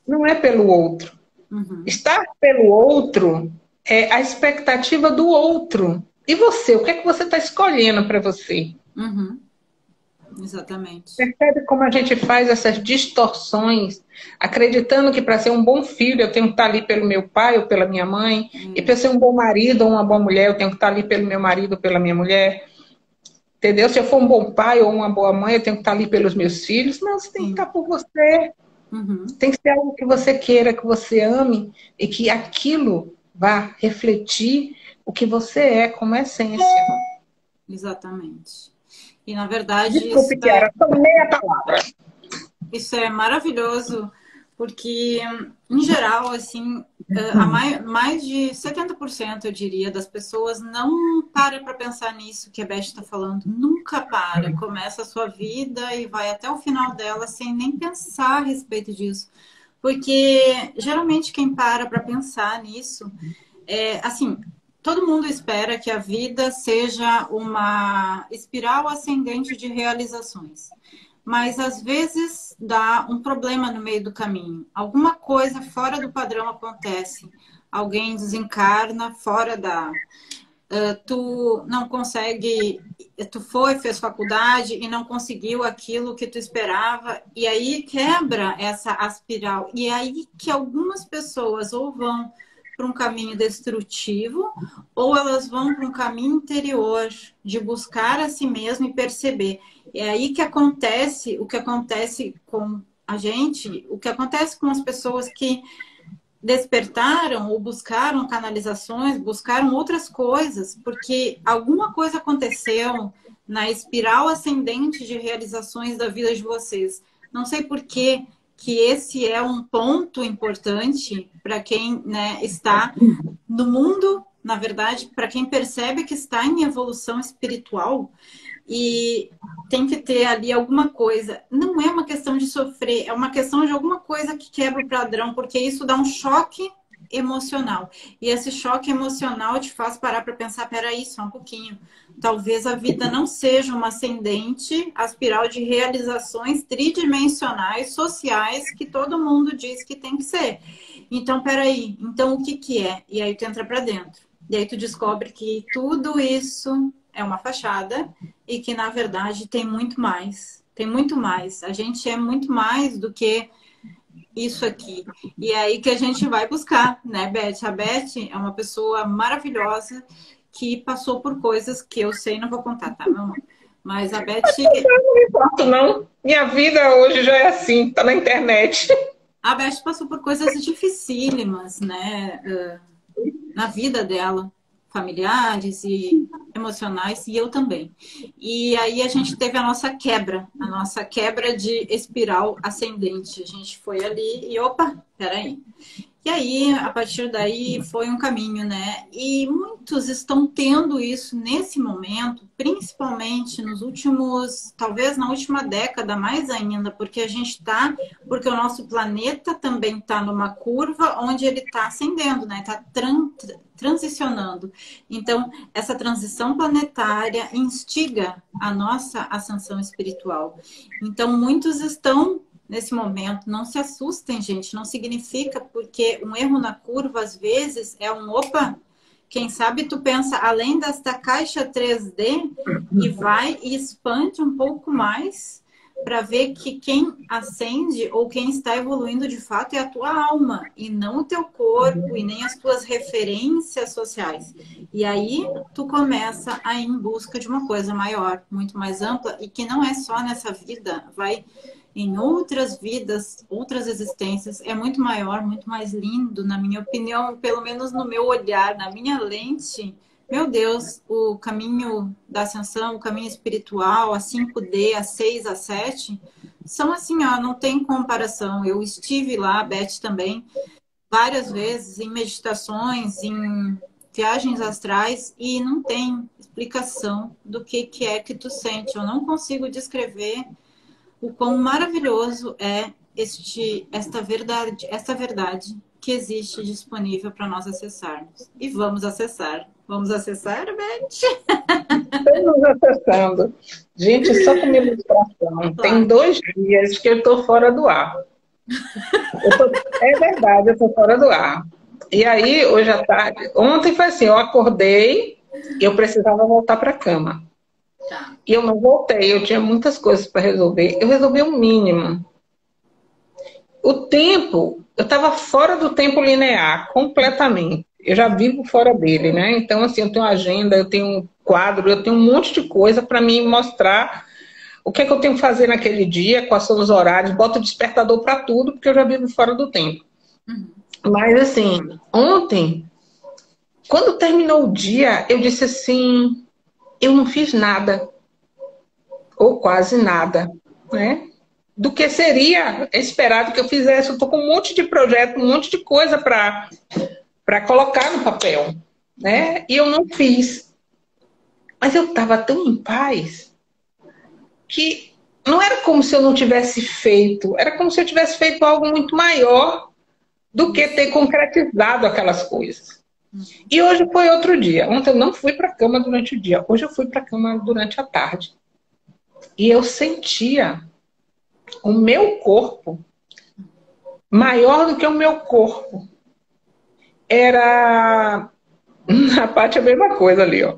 Não é pelo outro. Uhum. Estar pelo outro é a expectativa do outro. E você, o que é que você está escolhendo para você? Uhum. Exatamente. Percebe como a gente faz essas distorções, acreditando que para ser um bom filho eu tenho que estar ali pelo meu pai ou pela minha mãe, hum. e para ser um bom marido ou uma boa mulher eu tenho que estar ali pelo meu marido ou pela minha mulher. Entendeu? Se eu for um bom pai ou uma boa mãe, eu tenho que estar ali pelos meus filhos. Não, você tem que estar por você. Uhum. Tem que ser algo que você queira, que você ame e que aquilo vá refletir o que você é como essência. Exatamente. E na verdade. Desculpe, isso é... tomei a palavra. Isso é maravilhoso, porque, em geral, assim, eh, mais, mais de 70%, eu diria, das pessoas não para para pensar nisso que a Beth está falando. Nunca para. Começa a sua vida e vai até o final dela sem nem pensar a respeito disso. Porque, geralmente, quem para para pensar nisso, é, assim, todo mundo espera que a vida seja uma espiral ascendente de realizações. Mas às vezes dá um problema no meio do caminho. Alguma coisa fora do padrão acontece. Alguém desencarna fora da. Uh, tu não consegue. Tu foi, fez faculdade e não conseguiu aquilo que tu esperava. E aí quebra essa espiral. E é aí que algumas pessoas ou vão para um caminho destrutivo ou elas vão para um caminho interior de buscar a si mesmo e perceber. É aí que acontece o que acontece com a gente, o que acontece com as pessoas que despertaram ou buscaram canalizações, buscaram outras coisas, porque alguma coisa aconteceu na espiral ascendente de realizações da vida de vocês. Não sei por que que esse é um ponto importante para quem né, está no mundo, na verdade, para quem percebe que está em evolução espiritual e tem que ter ali alguma coisa. Não é uma questão de sofrer, é uma questão de alguma coisa que quebra o padrão, porque isso dá um choque emocional. E esse choque emocional te faz parar para pensar, peraí, só um pouquinho. Talvez a vida não seja uma ascendente, a espiral de realizações tridimensionais, sociais, que todo mundo diz que tem que ser. Então, peraí, então o que que é? E aí tu entra para dentro. E aí tu descobre que tudo isso é uma fachada e que, na verdade, tem muito mais. Tem muito mais. A gente é muito mais do que isso aqui. E é aí que a gente vai buscar, né, Beth? A Beth é uma pessoa maravilhosa que passou por coisas que eu sei, não vou contar, tá, meu amor? Mas a Beth. Não me importo, não. Minha vida hoje já é assim, tá na internet. A Beth passou por coisas dificílimas, né? Na vida dela familiares e emocionais, e eu também. E aí a gente teve a nossa quebra, a nossa quebra de espiral ascendente. A gente foi ali e opa, peraí. E aí, a partir daí, foi um caminho, né? E muitos estão tendo isso nesse momento, principalmente nos últimos, talvez na última década, mais ainda, porque a gente está, porque o nosso planeta também está numa curva onde ele está ascendendo, né? Está transicionando. Então, essa transição planetária instiga a nossa ascensão espiritual. Então, muitos estão nesse momento. Não se assustem, gente. Não significa porque um erro na curva, às vezes, é um opa. Quem sabe tu pensa além desta caixa 3D e vai e expande um pouco mais para ver que quem acende ou quem está evoluindo de fato é a tua alma e não o teu corpo e nem as tuas referências sociais. E aí tu começa a ir em busca de uma coisa maior, muito mais ampla e que não é só nessa vida, vai em outras vidas, outras existências, é muito maior, muito mais lindo, na minha opinião, pelo menos no meu olhar, na minha lente. Meu Deus, o caminho da ascensão, o caminho espiritual, a 5D, a 6, a 7, são assim, ó, não tem comparação. Eu estive lá, a Beth também, várias vezes em meditações, em viagens astrais e não tem explicação do que, que é que tu sente. Eu não consigo descrever o quão maravilhoso é este, esta verdade, esta verdade que existe disponível para nós acessarmos. E vamos acessar. Vamos acessar, Beth? Estamos acessando. Gente, só com minha ilustração. Claro. Tem dois dias que eu estou fora do ar. Tô... é verdade, eu estou fora do ar. E aí, hoje à tarde, ontem foi assim, eu acordei e eu precisava voltar para a cama. Tá. E eu não voltei, eu tinha muitas coisas para resolver. Eu resolvi o mínimo. O tempo, eu estava fora do tempo linear, completamente. Eu já vivo fora dele, né? Então, assim, eu tenho agenda, eu tenho um quadro, eu tenho um monte de coisa para me mostrar o que é que eu tenho que fazer naquele dia, quais são os horários, boto despertador para tudo, porque eu já vivo fora do tempo. Uhum. Mas, assim, ontem, quando terminou o dia, eu disse assim: eu não fiz nada, ou quase nada, né? Do que seria esperado que eu fizesse. Eu estou com um monte de projeto, um monte de coisa para colocar no papel, né? E eu não fiz. Mas eu estava tão em paz que não era como se eu não tivesse feito, era como se eu tivesse feito algo muito maior do que ter concretizado aquelas coisas. E hoje foi outro dia. Ontem eu não fui para a cama durante o dia. Hoje eu fui para a cama durante a tarde. E eu sentia o meu corpo maior do que o meu corpo. Era. Na parte a mesma coisa ali, ó.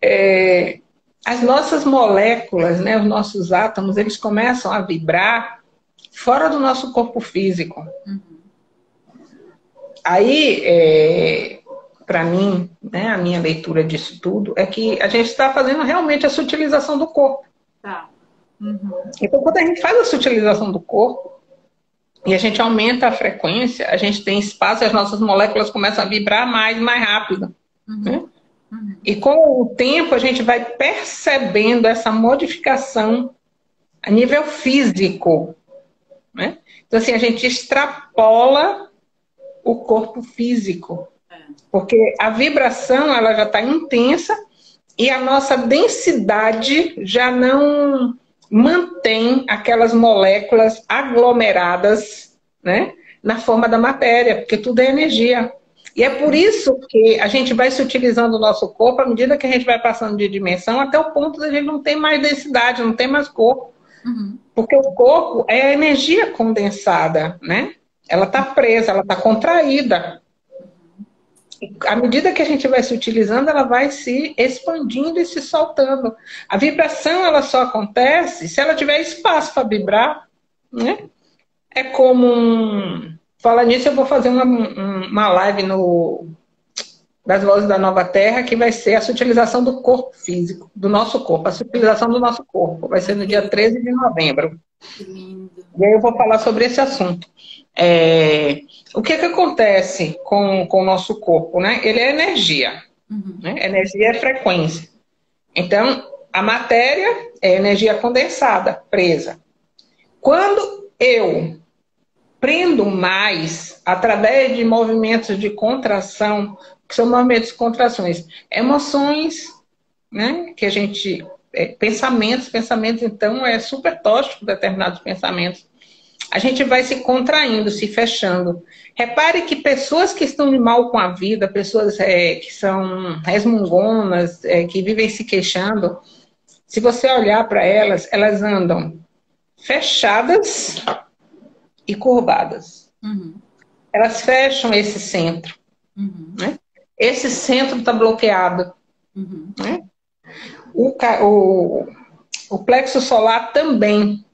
É... As nossas moléculas, né, os nossos átomos, eles começam a vibrar fora do nosso corpo físico. Uhum. Aí, é, para mim, né, a minha leitura disso tudo, é que a gente está fazendo realmente a sutilização do corpo. Tá. Uhum. Então, quando a gente faz a sutilização do corpo e a gente aumenta a frequência, a gente tem espaço e as nossas moléculas começam a vibrar mais, mais rápido. Uhum. Né? Uhum. E com o tempo, a gente vai percebendo essa modificação a nível físico. Né? Então, assim, a gente extrapola o corpo físico. Porque a vibração ela já está intensa e a nossa densidade já não mantém aquelas moléculas aglomeradas né, na forma da matéria, porque tudo é energia. E é por isso que a gente vai se utilizando o nosso corpo à medida que a gente vai passando de dimensão, até o ponto de a gente não ter mais densidade, não ter mais corpo. Uhum. Porque o corpo é a energia condensada, né? Ela está presa, ela está contraída à medida que a gente vai se utilizando, ela vai se expandindo e se soltando. A vibração ela só acontece se ela tiver espaço para vibrar, né? É como um... Fala nisso, eu vou fazer uma, uma live no das vozes da Nova Terra, que vai ser a sutilização do corpo físico, do nosso corpo, a sutilização do nosso corpo. Vai ser no dia 13 de novembro. Que lindo. E aí eu vou falar sobre esse assunto. É, o que, que acontece com, com o nosso corpo? Né? Ele é energia. Uhum. Né? Energia é frequência. Então, a matéria é energia condensada, presa. Quando eu prendo mais através de movimentos de contração, que são movimentos de contrações, emoções, né? Que a gente. É, pensamentos, pensamentos, então, é super tóxico determinados pensamentos a gente vai se contraindo, se fechando. Repare que pessoas que estão de mal com a vida, pessoas é, que são resmungonas, é, que vivem se queixando, se você olhar para elas, elas andam fechadas e curvadas. Uhum. Elas fecham esse centro. Uhum. Né? Esse centro está bloqueado. Uhum. Né? O, o, o plexo solar também,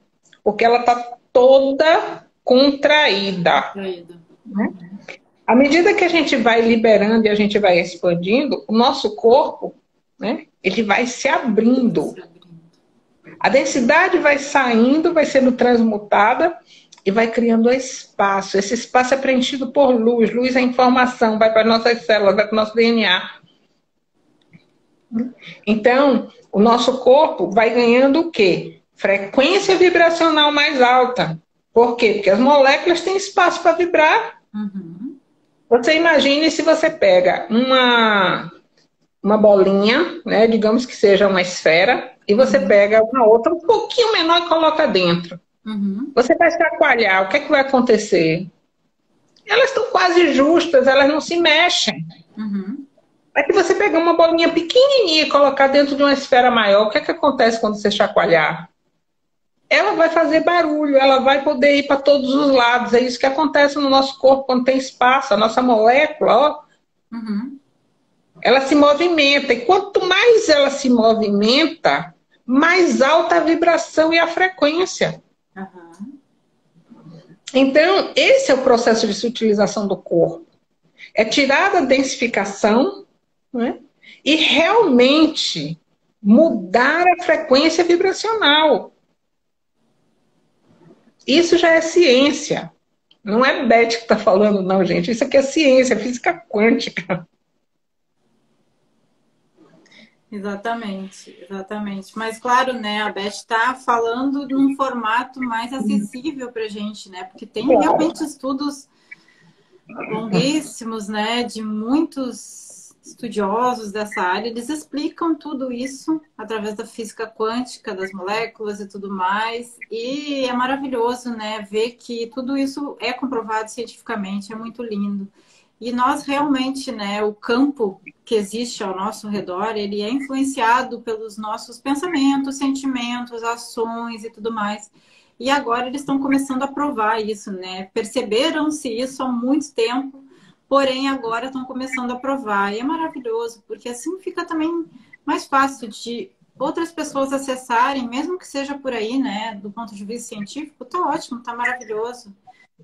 porque ela está toda contraída. Né? À medida que a gente vai liberando e a gente vai expandindo, o nosso corpo, né, ele vai se abrindo. A densidade vai saindo, vai sendo transmutada e vai criando espaço. Esse espaço é preenchido por luz. Luz é informação, vai para nossas células, vai para o nosso DNA. Então, o nosso corpo vai ganhando o quê? Frequência vibracional mais alta. Por quê? Porque as moléculas têm espaço para vibrar. Uhum. Você imagine se você pega uma, uma bolinha, né, digamos que seja uma esfera, e você uhum. pega uma outra um pouquinho menor e coloca dentro. Uhum. Você vai chacoalhar, o que, é que vai acontecer? Elas estão quase justas, elas não se mexem. Uhum. Aí que você pegar uma bolinha pequenininha e colocar dentro de uma esfera maior, o que, é que acontece quando você chacoalhar? Ela vai fazer barulho, ela vai poder ir para todos os lados. É isso que acontece no nosso corpo quando tem espaço, a nossa molécula, ó. Uhum. ela se movimenta. E quanto mais ela se movimenta, mais alta a vibração e a frequência. Uhum. Então, esse é o processo de sutilização do corpo. É tirar a densificação né, e realmente mudar a frequência vibracional. Isso já é ciência. Não é Beth que está falando, não, gente. Isso aqui é ciência, é física quântica. Exatamente, exatamente. Mas claro, né, a Beth está falando num formato mais acessível para a gente, né? Porque tem realmente estudos longuíssimos, né, de muitos estudiosos dessa área, eles explicam tudo isso através da física quântica, das moléculas e tudo mais. E é maravilhoso, né, ver que tudo isso é comprovado cientificamente, é muito lindo. E nós realmente, né, o campo que existe ao nosso redor, ele é influenciado pelos nossos pensamentos, sentimentos, ações e tudo mais. E agora eles estão começando a provar isso, né? Perceberam-se isso há muito tempo, porém agora estão começando a provar. E é maravilhoso, porque assim fica também mais fácil de outras pessoas acessarem, mesmo que seja por aí, né? Do ponto de vista científico, tá ótimo, tá maravilhoso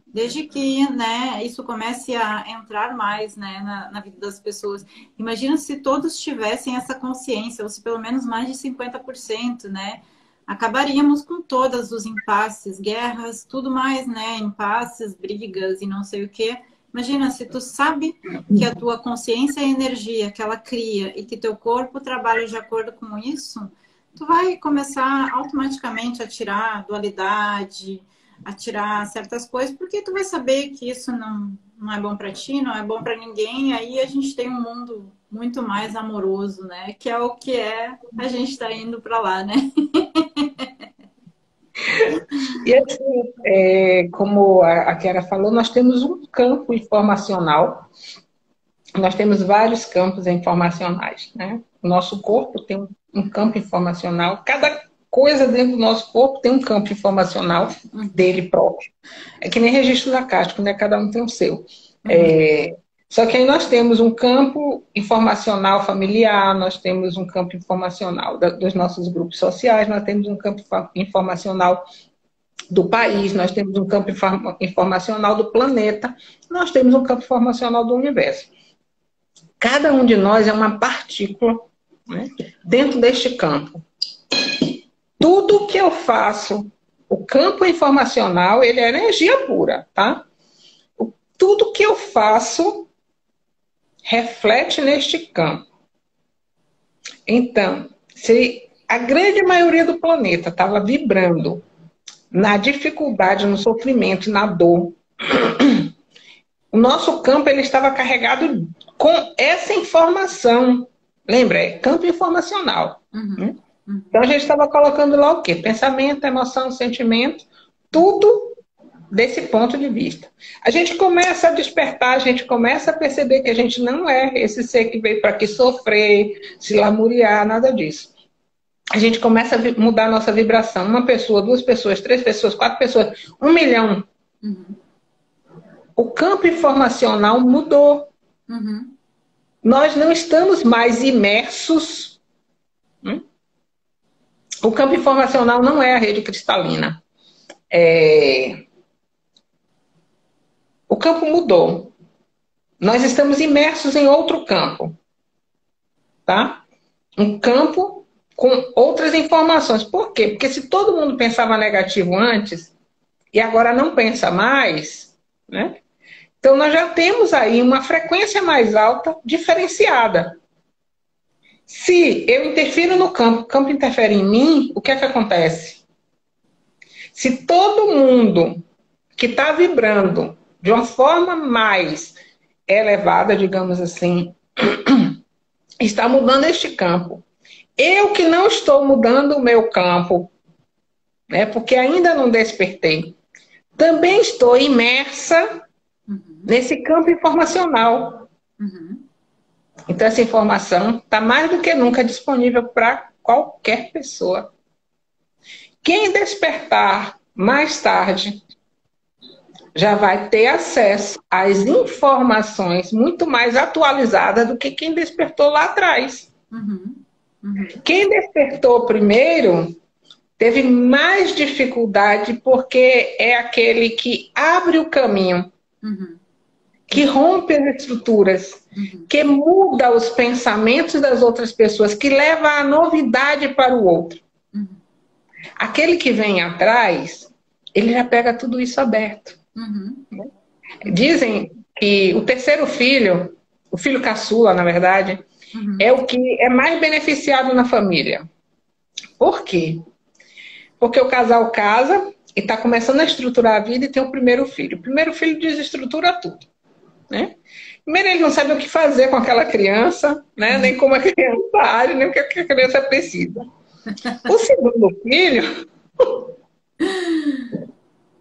desde que né, isso comece a entrar mais né, na, na, vida das pessoas. Imagina se todos tivessem essa consciência, ou se pelo menos mais de 50%, né? Acabaríamos com todos os impasses, guerras, tudo mais, né? Impasses, brigas e não sei o quê. Imagina se tu sabe que a tua consciência é energia que ela cria e que teu corpo trabalha de acordo com isso, tu vai começar automaticamente a tirar dualidade, a tirar certas coisas, porque tu vai saber que isso não, não é bom para ti, não é bom para ninguém, aí a gente tem um mundo muito mais amoroso, né? Que é o que é a gente está indo para lá, né? E assim, é, como a Kiara falou, nós temos um campo informacional, nós temos vários campos informacionais, né? Nosso corpo tem um campo informacional, cada coisa dentro do nosso corpo tem um campo informacional dele próprio. É que nem registro lacástico, né? Cada um tem o seu. Uhum. É, só que aí nós temos um campo informacional familiar, nós temos um campo informacional dos nossos grupos sociais, nós temos um campo informacional do país, nós temos um campo informacional do planeta, nós temos um campo informacional do universo. Cada um de nós é uma partícula né, dentro deste campo tudo que eu faço, o campo informacional, ele é energia pura, tá? Tudo que eu faço reflete neste campo. Então, se a grande maioria do planeta estava vibrando na dificuldade, no sofrimento, na dor, o nosso campo ele estava carregado com essa informação. Lembra? É campo informacional. Uhum. Então a gente estava colocando lá o quê? Pensamento, emoção, sentimento, tudo desse ponto de vista. A gente começa a despertar, a gente começa a perceber que a gente não é esse ser que veio para aqui sofrer, se lamuriar, nada disso. A gente começa a mudar a nossa vibração. Uma pessoa, duas pessoas, três pessoas, quatro pessoas, um milhão. Uhum. O campo informacional mudou. Uhum. Nós não estamos mais imersos. Hum? O campo informacional não é a rede cristalina. É... O campo mudou. Nós estamos imersos em outro campo. Tá? Um campo com outras informações. Por quê? Porque se todo mundo pensava negativo antes e agora não pensa mais, né? Então nós já temos aí uma frequência mais alta diferenciada. Se eu interfiro no campo, o campo interfere em mim, o que é que acontece? Se todo mundo que está vibrando de uma forma mais elevada, digamos assim, está mudando este campo. Eu que não estou mudando o meu campo, né, porque ainda não despertei, também estou imersa uhum. nesse campo informacional. Uhum. Então, essa informação está mais do que nunca disponível para qualquer pessoa. Quem despertar mais tarde já vai ter acesso às informações muito mais atualizadas do que quem despertou lá atrás. Uhum. Uhum. Quem despertou primeiro teve mais dificuldade porque é aquele que abre o caminho, uhum. que rompe as estruturas, uhum. que muda os pensamentos das outras pessoas, que leva a novidade para o outro. Uhum. Aquele que vem atrás, ele já pega tudo isso aberto. Uhum. Dizem que o terceiro filho, o filho caçula, na verdade, uhum. é o que é mais beneficiado na família. Por quê? Porque o casal casa e está começando a estruturar a vida e tem o primeiro filho. O primeiro filho desestrutura tudo. Né? Primeiro, ele não sabe o que fazer com aquela criança, né? nem como a criança age, nem o que a criança precisa. O segundo filho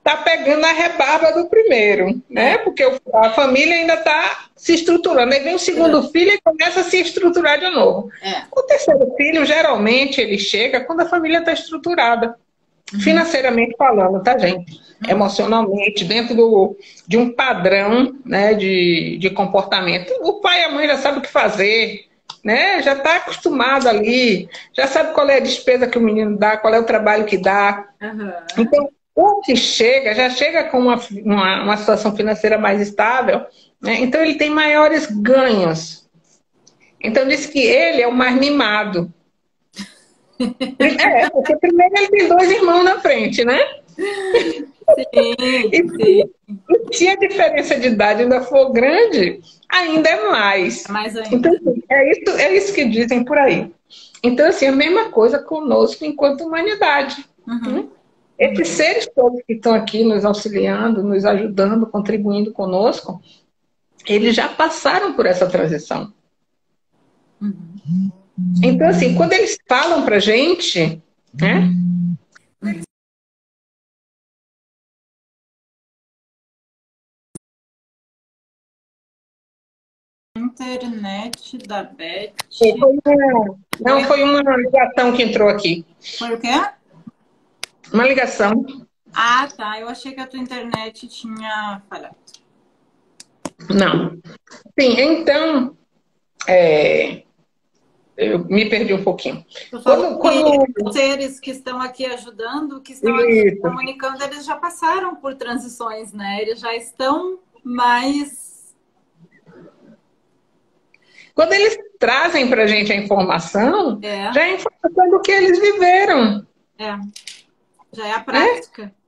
está pegando a rebarba do primeiro, né? Porque a família ainda está se estruturando. Aí vem o segundo é. filho e começa a se estruturar de novo. É. O terceiro filho, geralmente, ele chega quando a família está estruturada. Uhum. Financeiramente falando, tá, gente? Uhum. Emocionalmente, dentro do, de um padrão né, de, de comportamento. O pai e a mãe já sabem o que fazer, né? Já está acostumado ali, já sabe qual é a despesa que o menino dá, qual é o trabalho que dá. Uhum. Então, o que chega, já chega com uma, uma, uma situação financeira mais estável, né? então ele tem maiores ganhos. Então diz que ele é o mais mimado. é, porque primeiro ele tem dois irmãos na frente, né? Sim, e, e se a diferença de idade ainda for grande, ainda é mais. É mais ainda. Então, assim, é isso, é isso que dizem por aí. Então, assim, a mesma coisa conosco enquanto humanidade. Uhum. Né? Esses seres todos que estão aqui nos auxiliando, nos ajudando, contribuindo conosco, eles já passaram por essa transição. Uhum. Então, assim, quando eles falam pra gente, né? Internet da Beth. Não, foi uma ligação que entrou aqui. Foi o quê? Uma ligação. Ah, tá. Eu achei que a tua internet tinha falhado. Não. Sim, então. É... Eu me perdi um pouquinho. Quando, quando... Os seres que estão aqui ajudando, que estão aqui comunicando, eles já passaram por transições, né? Eles já estão mais. Quando eles trazem para a gente a informação, é. já é informação do que eles viveram. É. Já é a prática. É?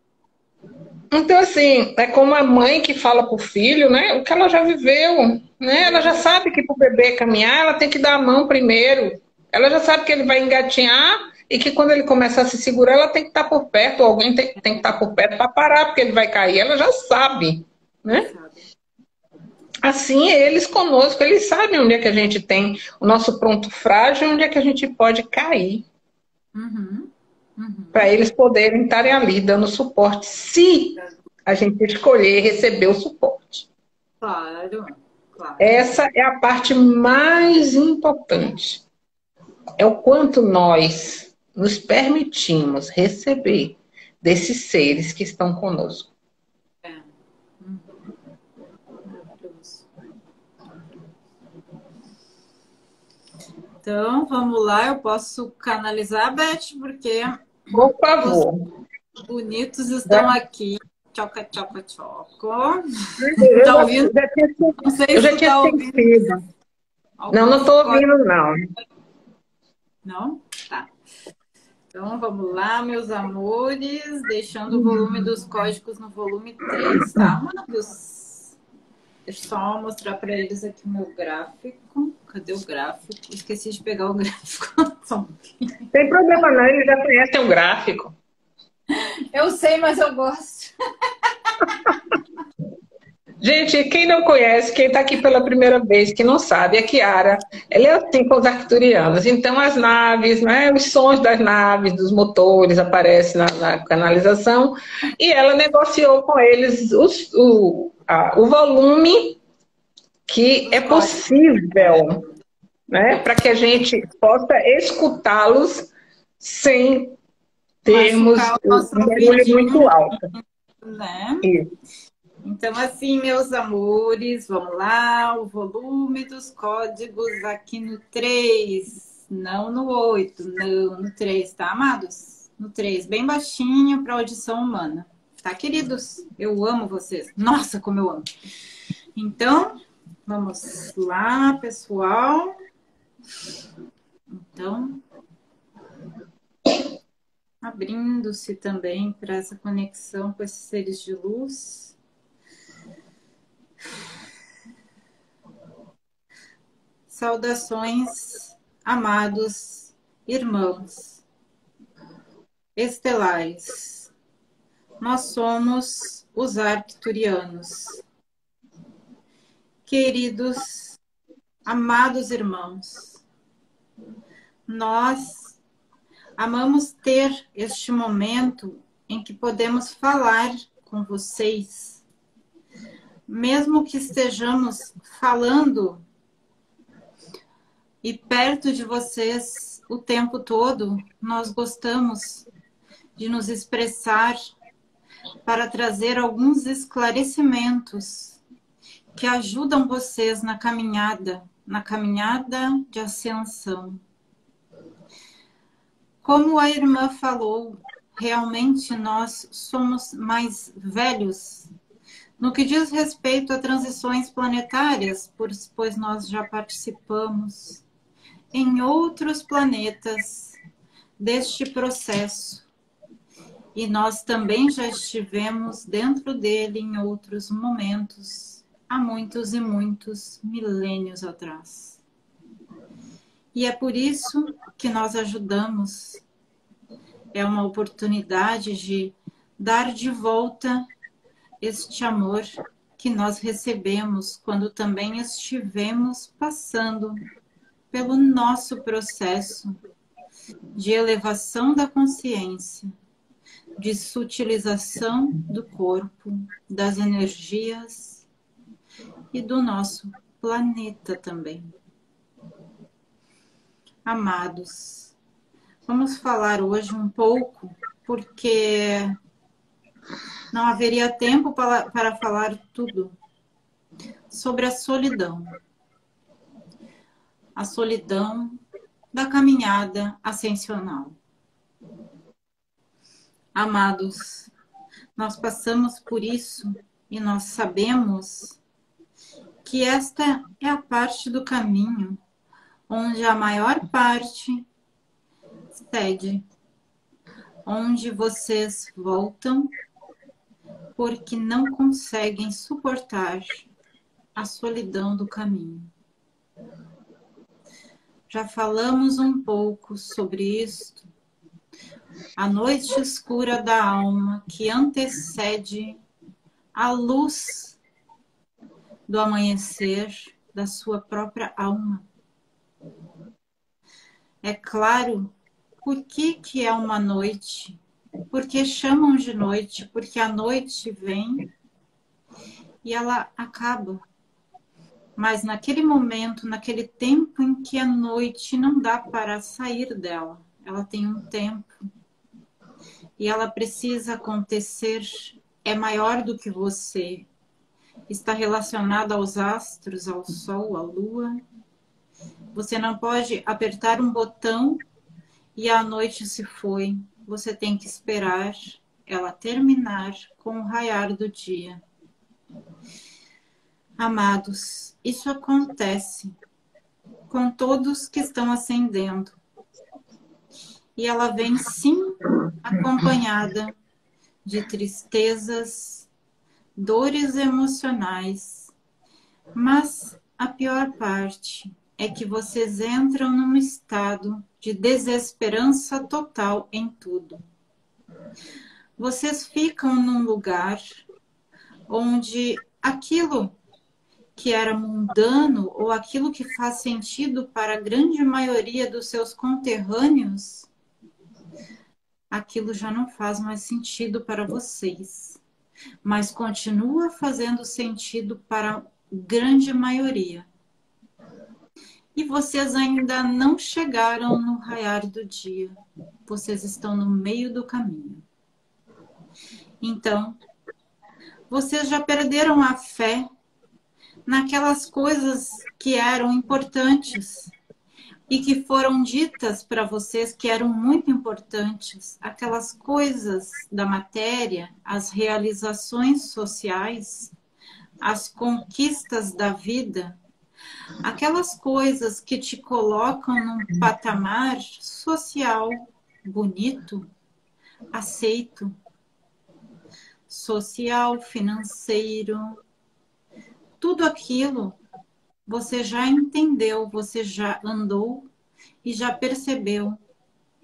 Então, assim, é como a mãe que fala para o filho, né? O que ela já viveu, né? Ela já sabe que para o bebê caminhar, ela tem que dar a mão primeiro. Ela já sabe que ele vai engatinhar e que quando ele começar a se segurar, ela tem que estar por perto, ou alguém tem, tem que estar por perto para parar, porque ele vai cair. Ela já sabe, né? Assim, eles conosco, eles sabem onde é que a gente tem o nosso pronto frágil, onde é que a gente pode cair. Uhum uhum. para eles poderem estarem ali dando suporte, se a gente escolher receber o suporte. Claro, claro. Essa é a parte mais importante. É o quanto nós nos permitimos receber desses seres que estão conosco. É. Então, vamos lá, eu posso canalizar, Beth, porque por favor. Os bonitos estão aqui. Choca, choca, choca. Está ouvindo? Já tinha, não sei eu já tinha tá ouvindo. Não, não estou ouvindo, não. Não? Tá. Então, vamos lá, meus amores. Deixando o volume dos códigos no volume 3, tá? Deixa eu só mostrar para eles aqui o meu gráfico. Cadê o gráfico? Esqueci de pegar o gráfico. Tem problema não, ele já conhece o gráfico. Eu sei, mas eu gosto. Gente, quem não conhece, quem está aqui pela primeira vez, que não sabe, a Kiara, ela é assim com os arcturianos. Então, as naves, né, os sons das naves, dos motores aparecem na, na canalização e ela negociou com eles os, o, a, o volume que é possível, né, para que a gente possa escutá-los sem termos um barulho muito alto. Né? Isso. Então, assim, meus amores, vamos lá, o volume dos códigos aqui no 3, não no 8, não no 3, tá, amados? No 3, bem baixinho para audição humana. Tá, queridos? Eu amo vocês. Nossa, como eu amo. Então, vamos lá, pessoal. Então, abrindo-se também para essa conexão com esses seres de luz. Saudações, amados irmãos estelares. Nós somos os arcturianos. Queridos, amados irmãos, nós amamos ter este momento em que podemos falar com vocês, mesmo que estejamos falando e perto de vocês o tempo todo, nós gostamos de nos expressar para trazer alguns esclarecimentos que ajudam vocês na caminhada, na caminhada de ascensão. Como a irmã falou, realmente nós somos mais velhos no que diz respeito a transições planetárias, pois nós já participamos em outros planetas deste processo. E nós também já estivemos dentro dele em outros momentos há muitos e muitos milênios atrás. E é por isso que nós ajudamos. É uma oportunidade de dar de volta este amor que nós recebemos quando também estivemos passando pelo nosso processo de elevação da consciência, de sutilização do corpo, das energias e do nosso planeta também. Amados, vamos falar hoje um pouco, porque não haveria tempo para, para falar tudo sobre a solidão. A solidão da caminhada ascensional. Amados, nós passamos por isso e nós sabemos que esta é a parte do caminho onde a maior parte cede, onde vocês voltam porque não conseguem suportar a solidão do caminho. Já falamos um pouco sobre isto. A noite escura da alma que antecede a luz do amanhecer da sua própria alma. É claro, por que, que é uma noite? Porque chamam de noite, porque a noite vem e ela acaba. Mas naquele momento, naquele tempo em que a noite não dá para sair dela, ela tem um tempo. E ela precisa acontecer, é maior do que você, está relacionada aos astros, ao Sol, à Lua. Você não pode apertar um botão e a noite se foi. Você tem que esperar ela terminar com o raiar do dia. Amados, isso acontece com todos que estão ascendendo. E ela vem sim acompanhada de tristezas, dores emocionais. Mas a pior parte é que vocês entram num estado de desesperança total em tudo. Vocês ficam num lugar onde aquilo que era mundano ou aquilo que faz sentido para a grande maioria dos seus conterrâneos, aquilo já não faz mais sentido para vocês mas continua fazendo sentido para a grande maioria. E vocês ainda não chegaram no raiar do dia, vocês estão no meio do caminho. Então, vocês já perderam a fé naquelas coisas que eram importantes e que foram ditas para vocês que eram muito importantes, aquelas coisas da matéria, as realizações sociais, as conquistas da vida, aquelas coisas que te colocam num patamar social bonito, aceito, social, financeiro, tudo aquilo você já entendeu, você já andou e já percebeu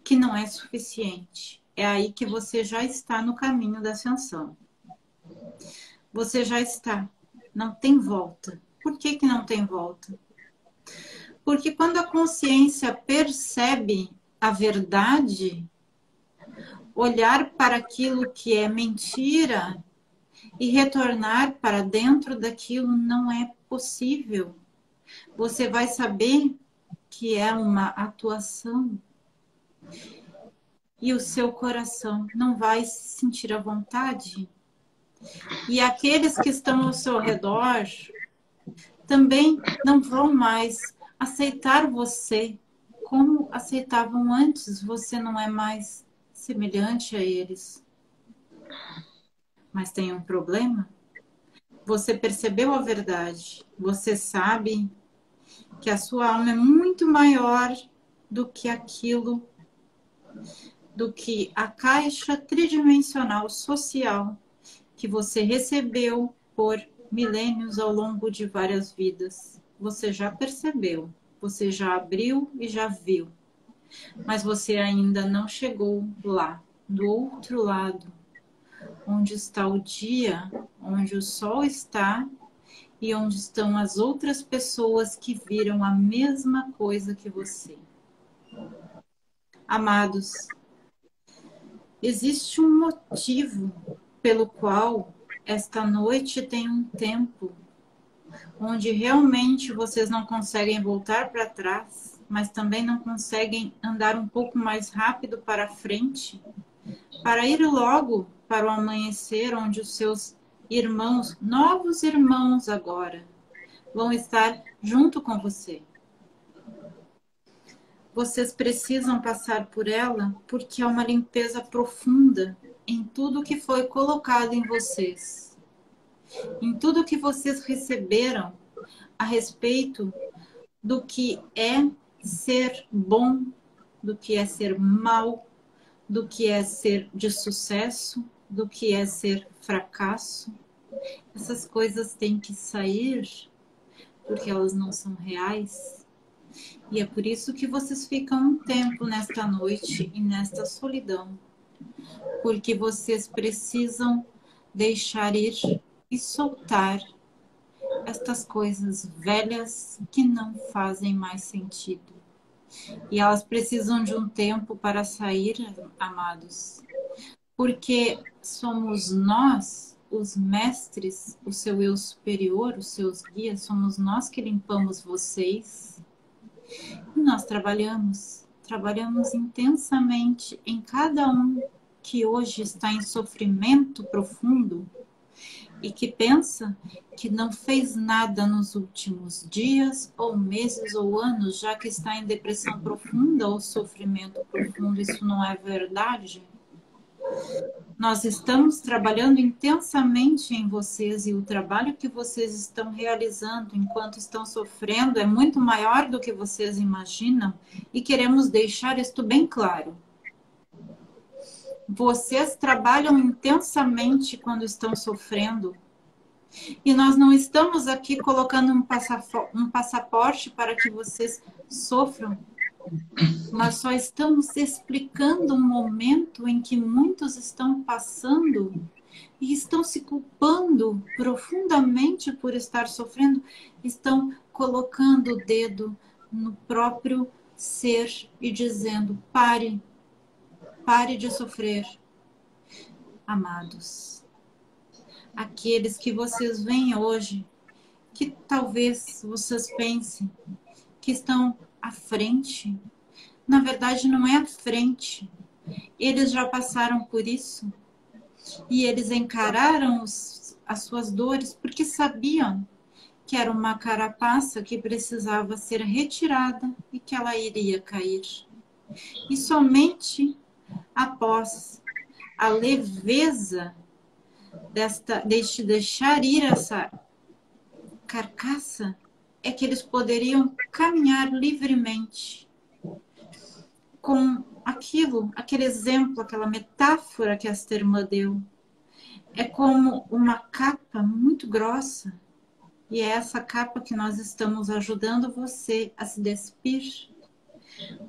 que não é suficiente. É aí que você já está no caminho da ascensão. Você já está, não tem volta. Por que, que não tem volta? Porque quando a consciência percebe a verdade, olhar para aquilo que é mentira e retornar para dentro daquilo não é possível. Você vai saber que é uma atuação e o seu coração não vai se sentir à vontade. E aqueles que estão ao seu redor também não vão mais aceitar você como aceitavam antes. Você não é mais semelhante a eles. Mas tem um problema? Você percebeu a verdade, você sabe que a sua alma é muito maior do que aquilo, do que a caixa tridimensional social que você recebeu por milênios ao longo de várias vidas. Você já percebeu, você já abriu e já viu, mas você ainda não chegou lá, do outro lado, onde está o dia, onde o sol está e onde estão as outras pessoas que viram a mesma coisa que você. Amados, existe um motivo pelo qual esta noite tem um tempo onde realmente vocês não conseguem voltar para trás, mas também não conseguem andar um pouco mais rápido para frente, para ir logo para o amanhecer, onde os seus irmãos, novos irmãos agora, vão estar junto com você. Vocês precisam passar por ela porque é uma limpeza profunda em tudo que foi colocado em vocês, em tudo que vocês receberam a respeito do que é ser bom, do que é ser mal, do que é ser de sucesso, do que é ser fracasso. Essas coisas têm que sair porque elas não são reais. E é por isso que vocês ficam um tempo nesta noite e nesta solidão. Porque vocês precisam deixar ir e soltar estas coisas velhas que não fazem mais sentido. E elas precisam de um tempo para sair, amados, porque somos nós, os mestres, o seu eu superior, os seus guias, somos nós que limpamos vocês. E nós trabalhamos, trabalhamos intensamente em cada um que hoje está em sofrimento profundo e que pensa que não fez nada nos últimos dias ou meses ou anos, já que está em depressão profunda ou sofrimento profundo, isso não é verdade? Nós estamos trabalhando intensamente em vocês e o trabalho que vocês estão realizando enquanto estão sofrendo é muito maior do que vocês imaginam e queremos deixar isto bem claro. Vocês trabalham intensamente quando estão sofrendo. E nós não estamos aqui colocando um passaporte para que vocês sofram nós só estamos explicando um momento em que muitos estão passando e estão se culpando profundamente por estar sofrendo, estão colocando o dedo no próprio ser e dizendo: pare, pare de sofrer. Amados, aqueles que vocês veem hoje, que talvez vocês pensem que estão à frente. Na verdade, não é à frente. Eles já passaram por isso e eles encararam os, as suas dores, porque sabiam que era uma carapaça que precisava ser retirada e que ela iria cair. E somente após a leveza desta, deste deixar ir essa carcaça, é que eles poderiam caminhar livremente com aquilo, aquele exemplo, aquela metáfora que a irmã deu. É como uma capa muito grossa e é essa capa que nós estamos ajudando você a se despir,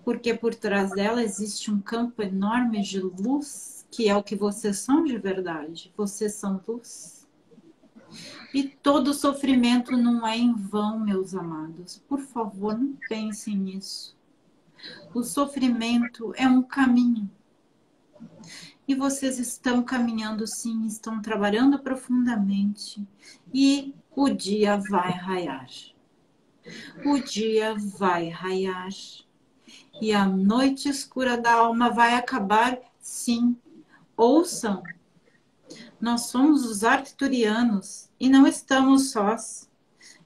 porque por trás dela existe um campo enorme de luz, que é o que vocês são de verdade. Vocês são luz. E todo sofrimento não é em vão, meus amados. Por favor, não pensem nisso. O sofrimento é um caminho. E vocês estão caminhando sim, estão trabalhando profundamente. E o dia vai raiar. O dia vai raiar. E a noite escura da alma vai acabar, sim. Ouçam, nós somos os arcturianos e não estamos sós.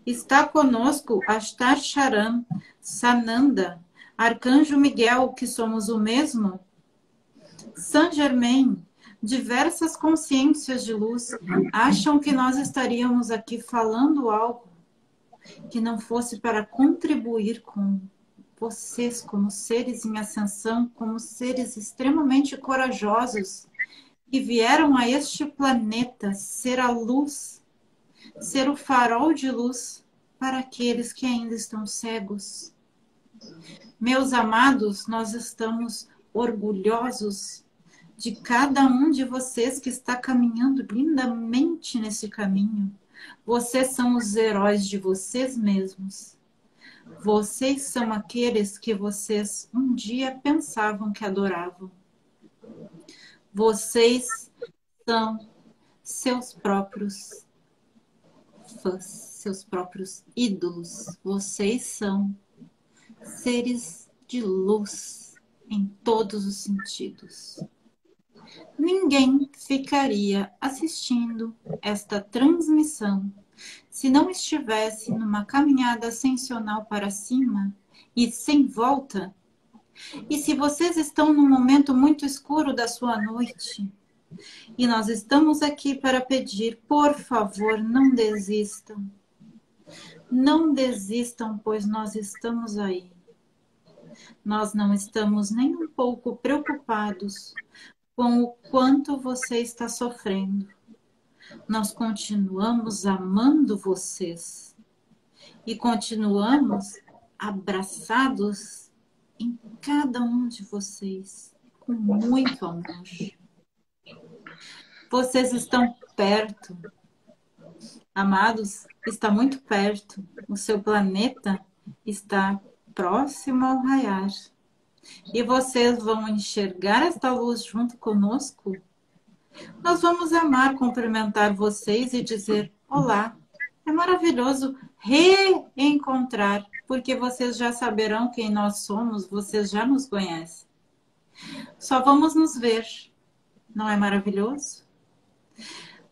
Está conosco Astar Charan, Sananda, Arcanjo Miguel, que somos o mesmo. Saint Germain, diversas consciências de luz acham que nós estaríamos aqui falando algo que não fosse para contribuir com vocês como seres em ascensão, como seres extremamente corajosos que vieram a este planeta ser a luz, ser o farol de luz para aqueles que ainda estão cegos. Meus amados, nós estamos orgulhosos de cada um de vocês que está caminhando lindamente nesse caminho. Vocês são os heróis de vocês mesmos. Vocês são aqueles que vocês um dia pensavam que adoravam. Vocês são seus próprios fãs, seus próprios ídolos. Vocês são seres de luz em todos os sentidos ninguém ficaria assistindo esta transmissão se não estivesse numa caminhada ascensional para cima e sem volta. E se vocês estão num momento muito escuro da sua noite, e nós estamos aqui para pedir, por favor, não desistam. Não desistam, pois nós estamos aí. Nós não estamos nem um pouco preocupados com o quanto você está sofrendo. Nós continuamos amando vocês e continuamos abraçados em cada um de vocês com muito amor. Vocês estão perto. Amados, está muito perto. O seu planeta está próximo ao raiar e vocês vão enxergar esta luz junto conosco, nós vamos amar cumprimentar vocês e dizer: Olá, é maravilhoso reencontrar, porque vocês já saberão quem nós somos, vocês já nos conhecem. Só vamos nos ver, não é maravilhoso?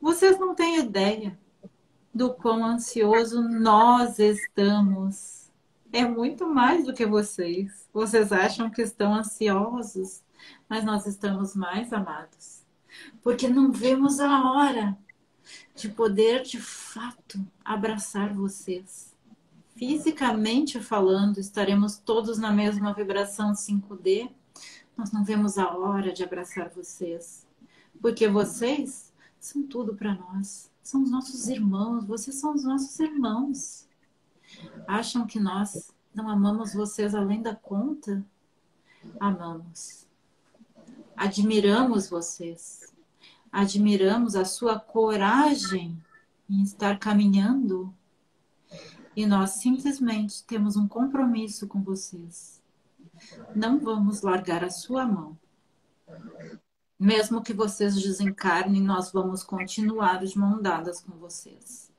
Vocês não têm ideia do quão ansioso nós estamos é muito mais do que vocês. Vocês acham que estão ansiosos, mas nós estamos mais amados. Porque não vemos a hora de poder, de fato, abraçar vocês. Fisicamente falando, estaremos todos na mesma vibração 5D. Nós não vemos a hora de abraçar vocês. Porque vocês são tudo para nós. São os nossos irmãos. Vocês são os nossos irmãos. Acham que nós não amamos vocês além da conta? Amamos. Admiramos vocês. Admiramos a sua coragem em estar caminhando. E nós simplesmente temos um compromisso com vocês. Não vamos largar a sua mão. Mesmo que vocês desencarnem, nós vamos continuar de mão dadas com vocês.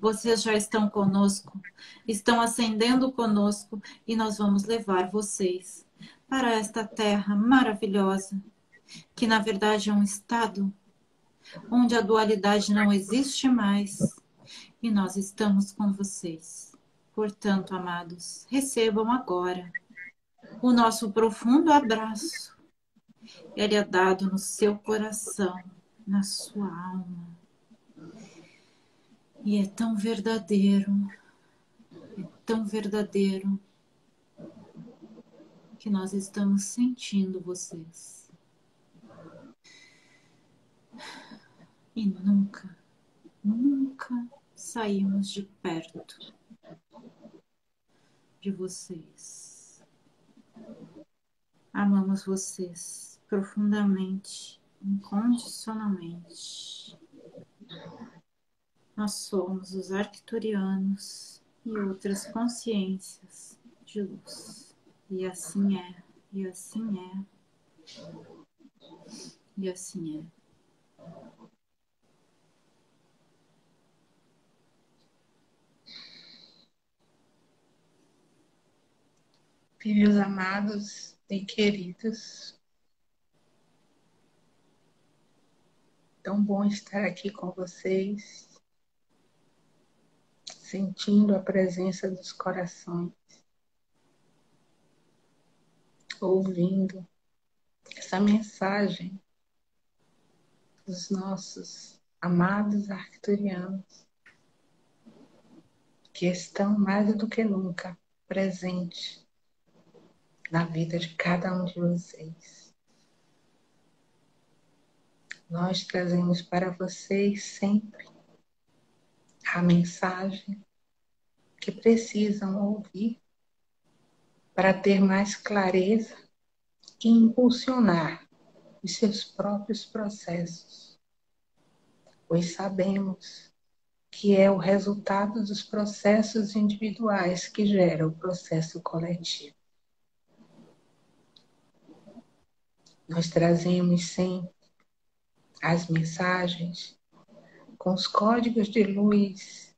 Vocês já estão conosco, estão ascendendo conosco e nós vamos levar vocês para esta terra maravilhosa, que na verdade é um estado onde a dualidade não existe mais e nós estamos com vocês. Portanto, amados, recebam agora o nosso profundo abraço. Ele é dado no seu coração, na sua alma. E é tão verdadeiro, é tão verdadeiro que nós estamos sentindo vocês. E nunca, nunca saímos de perto de vocês. Amamos vocês profundamente, incondicionalmente. Nós somos os arcturianos e outras consciências de luz. E assim é, e assim é, e assim é. Filhos amados e queridos, tão bom estar aqui com vocês, sentindo a presença dos corações, ouvindo essa mensagem dos nossos amados arcturianos, que estão mais do que nunca presentes na vida de cada um de vocês. Nós trazemos para vocês sempre a mensagem que precisam ouvir para ter mais clareza e impulsionar os seus próprios processos, pois sabemos que é o resultado dos processos individuais que gera o processo coletivo. Nós trazemos sempre as mensagens com os códigos de luz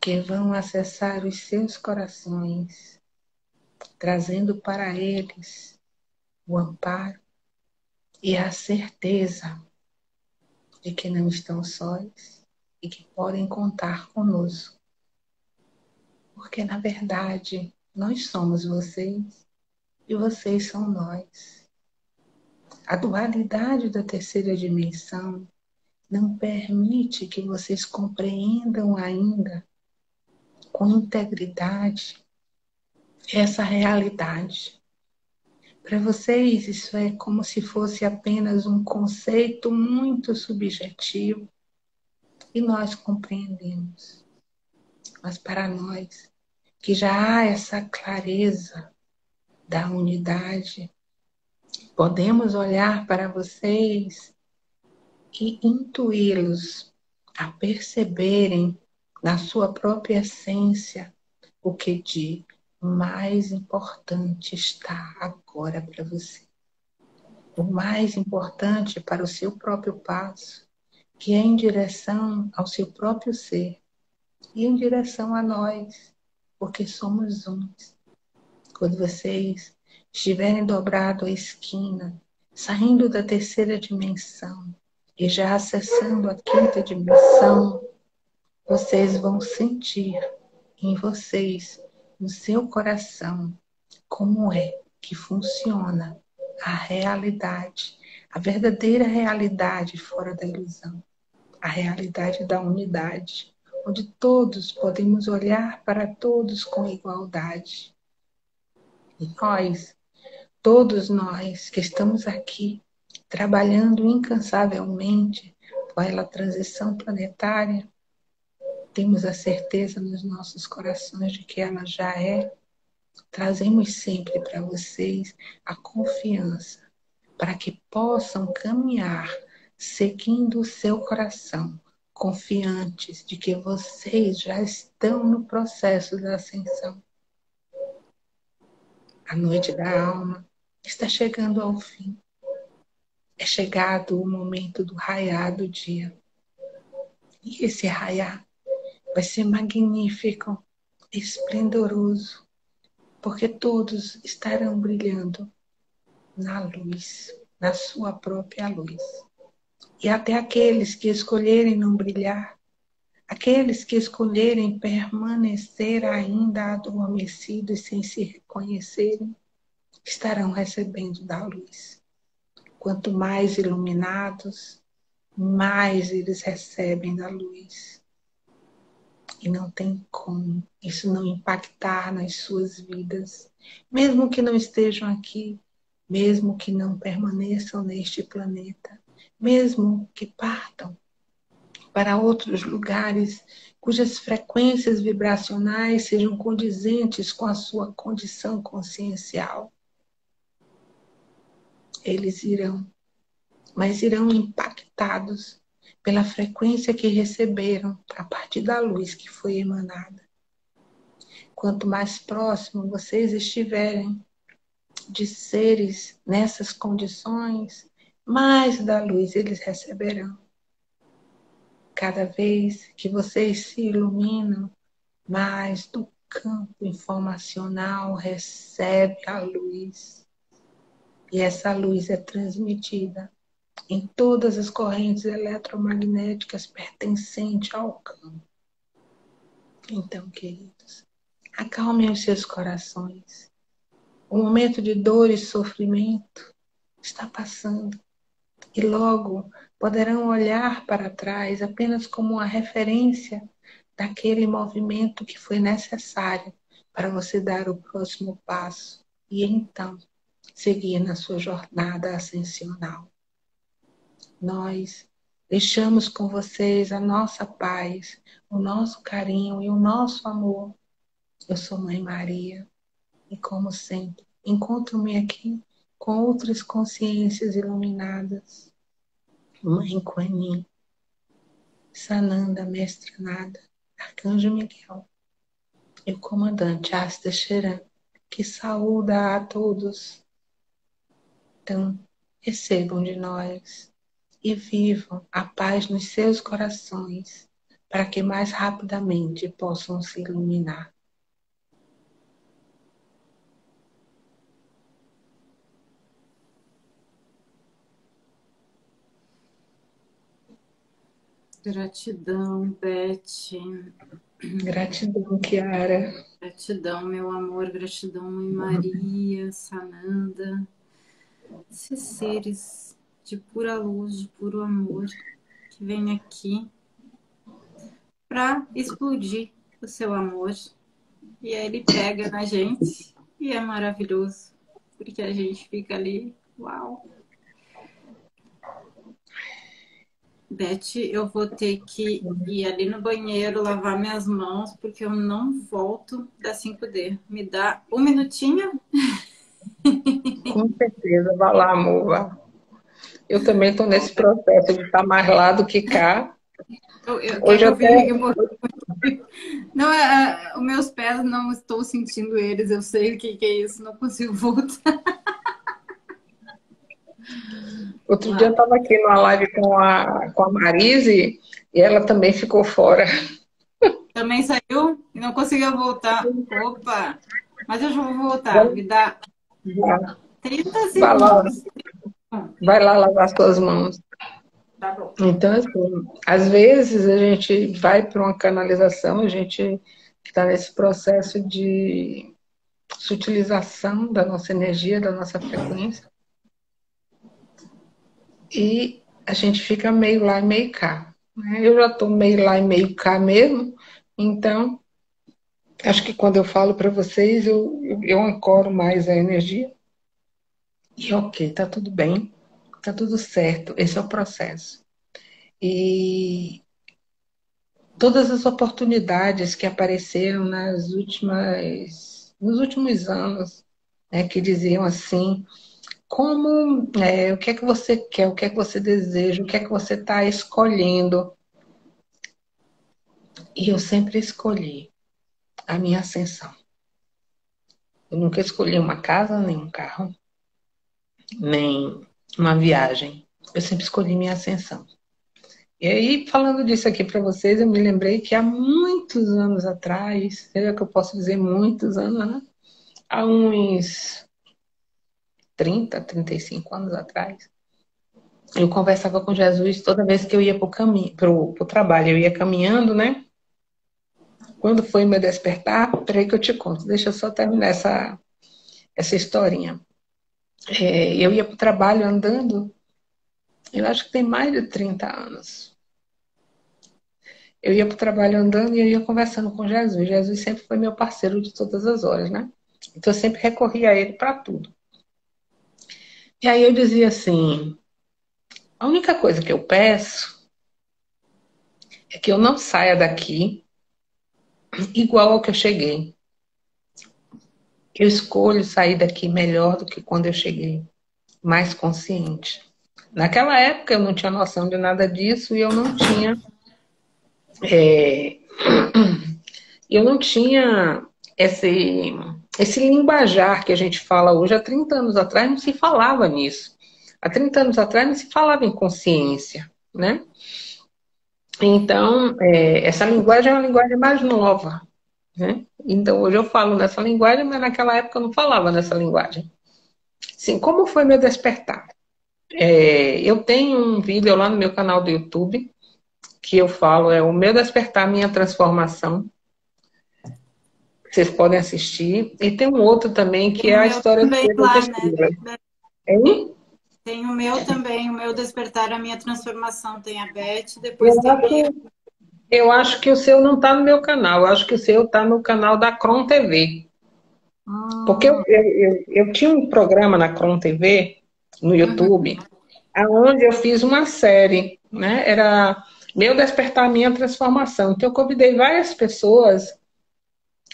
que vão acessar os seus corações, trazendo para eles o amparo e a certeza de que não estão sós e que podem contar conosco. Porque, na verdade, nós somos vocês e vocês são nós. A dualidade da terceira dimensão não permite que vocês compreendam ainda com integridade essa realidade. Para vocês, isso é como se fosse apenas um conceito muito subjetivo e nós compreendemos. Mas para nós, que já há essa clareza da unidade, Podemos olhar para vocês e intuí-los a perceberem na sua própria essência o que de mais importante está agora para você. O mais importante para o seu próprio passo, que é em direção ao seu próprio ser e em direção a nós, porque somos uns. Quando vocês estiverem dobrado a esquina, saindo da terceira dimensão e já acessando a quinta dimensão, vocês vão sentir em vocês, no seu coração, como é que funciona a realidade, a verdadeira realidade fora da ilusão, a realidade da unidade, onde todos podemos olhar para todos com igualdade. E nós todos nós que estamos aqui trabalhando incansavelmente pela transição planetária, temos a certeza nos nossos corações de que ela já é. Trazemos sempre para vocês a confiança para que possam caminhar seguindo o seu coração, confiantes de que vocês já estão no processo da ascensão. A noite da alma está chegando ao fim. É chegado o momento do raiar do dia. E esse raiar vai ser magnífico, esplendoroso, porque todos estarão brilhando na luz, na sua própria luz. E até aqueles que escolherem não brilhar, aqueles que escolherem permanecer ainda adormecidos sem se reconhecerem, estarão recebendo da luz. Quanto mais iluminados, mais eles recebem da luz. E não tem como isso não impactar nas suas vidas, mesmo que não estejam aqui, mesmo que não permaneçam neste planeta, mesmo que partam para outros lugares cujas frequências vibracionais sejam condizentes com a sua condição consciencial. Eles irão, mas irão impactados pela frequência que receberam a partir da luz que foi emanada. Quanto mais próximo vocês estiverem de seres nessas condições, mais da luz eles receberão. Cada vez que vocês se iluminam, mais do campo informacional recebe a luz. E essa luz é transmitida em todas as correntes eletromagnéticas pertencentes ao campo. Então, queridos, acalmem os seus corações. O momento de dor e sofrimento está passando. E logo poderão olhar para trás apenas como uma referência daquele movimento que foi necessário para você dar o próximo passo e então seguir na sua jornada ascensional. Nós deixamos com vocês a nossa paz, o nosso carinho e o nosso amor. Eu sou Mãe Maria e, como sempre, encontro-me aqui com outras consciências iluminadas. Mãe Kuan Sananda, Mestre Nada, Arcanjo Miguel e o comandante Asta Sheran, que saúda a todos. Então, recebam de nós e vivam a paz nos seus corações, para que mais rapidamente possam se iluminar. Gratidão, Beth. Gratidão, Kiara. Gratidão, meu amor. Gratidão, Mãe Maria, Sananda. Esses seres de pura luz, de puro amor, que vêm aqui para explodir o seu amor. E aí ele pega na gente e é maravilhoso, porque a gente fica ali, uau, Beth, eu vou ter que ir ali no banheiro lavar minhas mãos, porque eu não volto da 5D. Me dá um minutinho? Com certeza, vai lá, amor. Vá. Eu também estou nesse processo de estar mais lá do que cá. Eu, eu, Hoje eu até... Não, é, é, os meus pés não estou sentindo eles, eu sei o que, que é isso, não consigo voltar. Outro ah. dia eu estava aqui numa live com a, com a Marise e ela também ficou fora. Também saiu e não conseguiu voltar. Opa! Mas eu já vou voltar. Me dá 30 segundos. Vai lá, vai lá lavar suas mãos. Tá bom. Então, assim, às vezes a gente vai para uma canalização, a gente está nesse processo de sutilização da nossa energia, da nossa frequência e a gente fica meio lá e meio cá. Né? Eu já estou meio lá e meio cá mesmo, então acho que quando eu falo para vocês, eu, eu ancoro mais a energia. E ok, tá tudo bem, tá tudo certo, esse é o processo. E todas as oportunidades que apareceram nas últimas, nos últimos anos, né, que diziam assim, como é, o que é que você quer, o que é que você deseja, o que é que você está escolhendo. E eu sempre escolhi a minha ascensão. Eu nunca escolhi uma casa, nem um carro, nem uma viagem. Eu sempre escolhi minha ascensão. E aí, falando disso aqui para vocês, eu me lembrei que há muitos anos atrás, seja que eu posso dizer muitos anos, né? Há uns 30, 35 anos atrás, eu conversava com Jesus toda vez que eu ia para o caminho, trabalho. Eu ia caminhando, né? Quando foi meu despertar, peraí que eu te conto. Deixa eu só terminar essa, essa historinha. É, eu ia para o trabalho andando, eu acho que tem mais de 30 anos. Eu ia para o trabalho andando e eu ia conversando com Jesus. Jesus sempre foi meu parceiro de todas as horas, né? Então eu sempre recorria a ele para tudo. E aí eu dizia assim: a única coisa que eu peço é que eu não saia daqui igual ao que eu cheguei. Eu escolho sair daqui melhor do que quando eu cheguei, mais consciente. Naquela época eu não tinha noção de nada disso e eu não tinha. É, eu não tinha esse, esse linguajar que a gente fala hoje. Há 30 anos atrás não se falava nisso. Há 30 anos atrás não se falava em consciência, né? Então, é, essa linguagem é uma linguagem mais nova, né? Então, hoje eu falo nessa linguagem, mas naquela época eu não falava nessa linguagem. Sim, como foi meu despertar? É, eu tenho um vídeo lá no meu canal do YouTube que eu falo, é o meu despertar, minha transformação. Vocês podem assistir. E tem um outro também que é a história do Pedro lá, né? Hein? Tem o meu também, o meu Despertar, a minha transformação. Tem a Beth, depois eu tem acho, Eu acho que o seu não está no meu canal, eu acho que o seu está no canal da Cron TV. Hum. Porque eu, eu, eu, eu, tinha um programa na Cron TV, no. YouTube, uhum. onde eu fiz uma série, né? Era Meu Despertar, Minha Transformação. Então eu convidei várias pessoas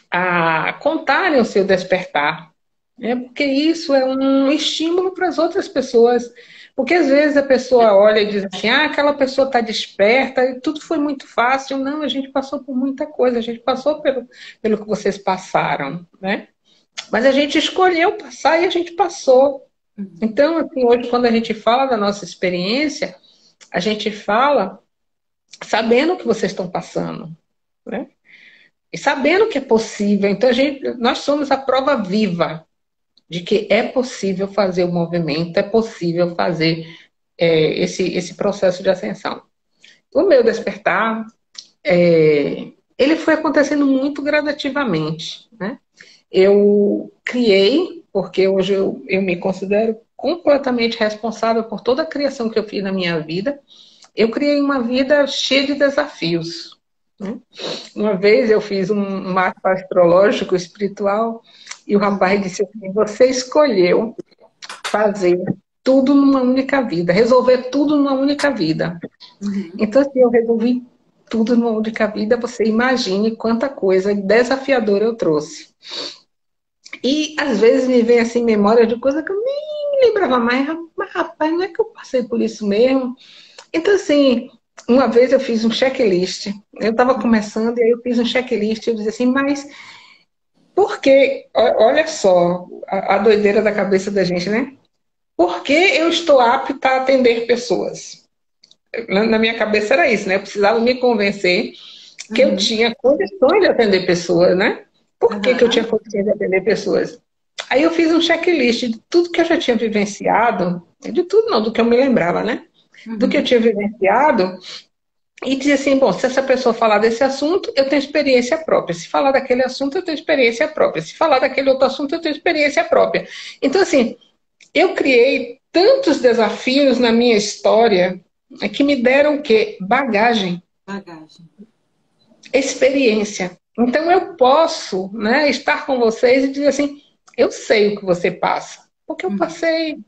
a contarem o seu despertar. É porque isso é um estímulo para as outras pessoas. Porque às vezes a pessoa olha e diz assim: ah, aquela pessoa está desperta e tudo foi muito fácil. Não, a gente passou por muita coisa, a gente passou pelo, pelo que vocês passaram, né? Mas a gente escolheu passar e a gente passou. Então, assim, hoje, quando a gente fala da nossa experiência, a gente fala sabendo o que vocês estão passando, né? E sabendo que é possível. Então, a gente, nós somos a prova viva de que é possível fazer o movimento, é possível fazer é, esse, esse processo de ascensão. O meu despertar, é, ele foi acontecendo muito gradativamente. Né? Eu criei, porque hoje eu, eu me considero completamente responsável por toda a criação que eu fiz na minha vida. Eu criei uma vida cheia de desafios. Né? Uma vez eu fiz um mapa astrológico espiritual e o rapaz disse assim: Você escolheu fazer tudo numa única vida, resolver tudo numa única vida. Uhum. Então, se eu resolvi tudo numa única vida, você imagine quanta coisa desafiadora eu trouxe. E às vezes me vem assim memória de coisa que eu nem lembrava mais, mas rapaz, não é que eu passei por isso mesmo? Então, assim, uma vez eu fiz um checklist. Eu estava começando e aí eu fiz um checklist. Eu disse assim, mas porque, olha só, a, a doideira da cabeça da gente, né? Por que eu estou apta a atender pessoas? Na minha cabeça era isso, né? Eu precisava me convencer que uhum. eu tinha condições de atender pessoas, né? Por que, uhum. que eu tinha condições de atender pessoas? Aí eu fiz um checklist de tudo que eu já tinha vivenciado, de tudo não, do que eu me lembrava, né? Uhum. Do que eu tinha vivenciado e dizer assim, bom, se essa pessoa falar desse assunto, eu tenho experiência própria. Se falar daquele assunto, eu tenho experiência própria. Se falar daquele outro assunto, eu tenho experiência própria. Então, assim, eu criei tantos desafios na minha história né, que me deram o quê? Bagagem. Bagagem. Experiência. Então, eu posso né, estar com vocês e dizer assim, eu sei o que você passa. Porque eu uhum. passei,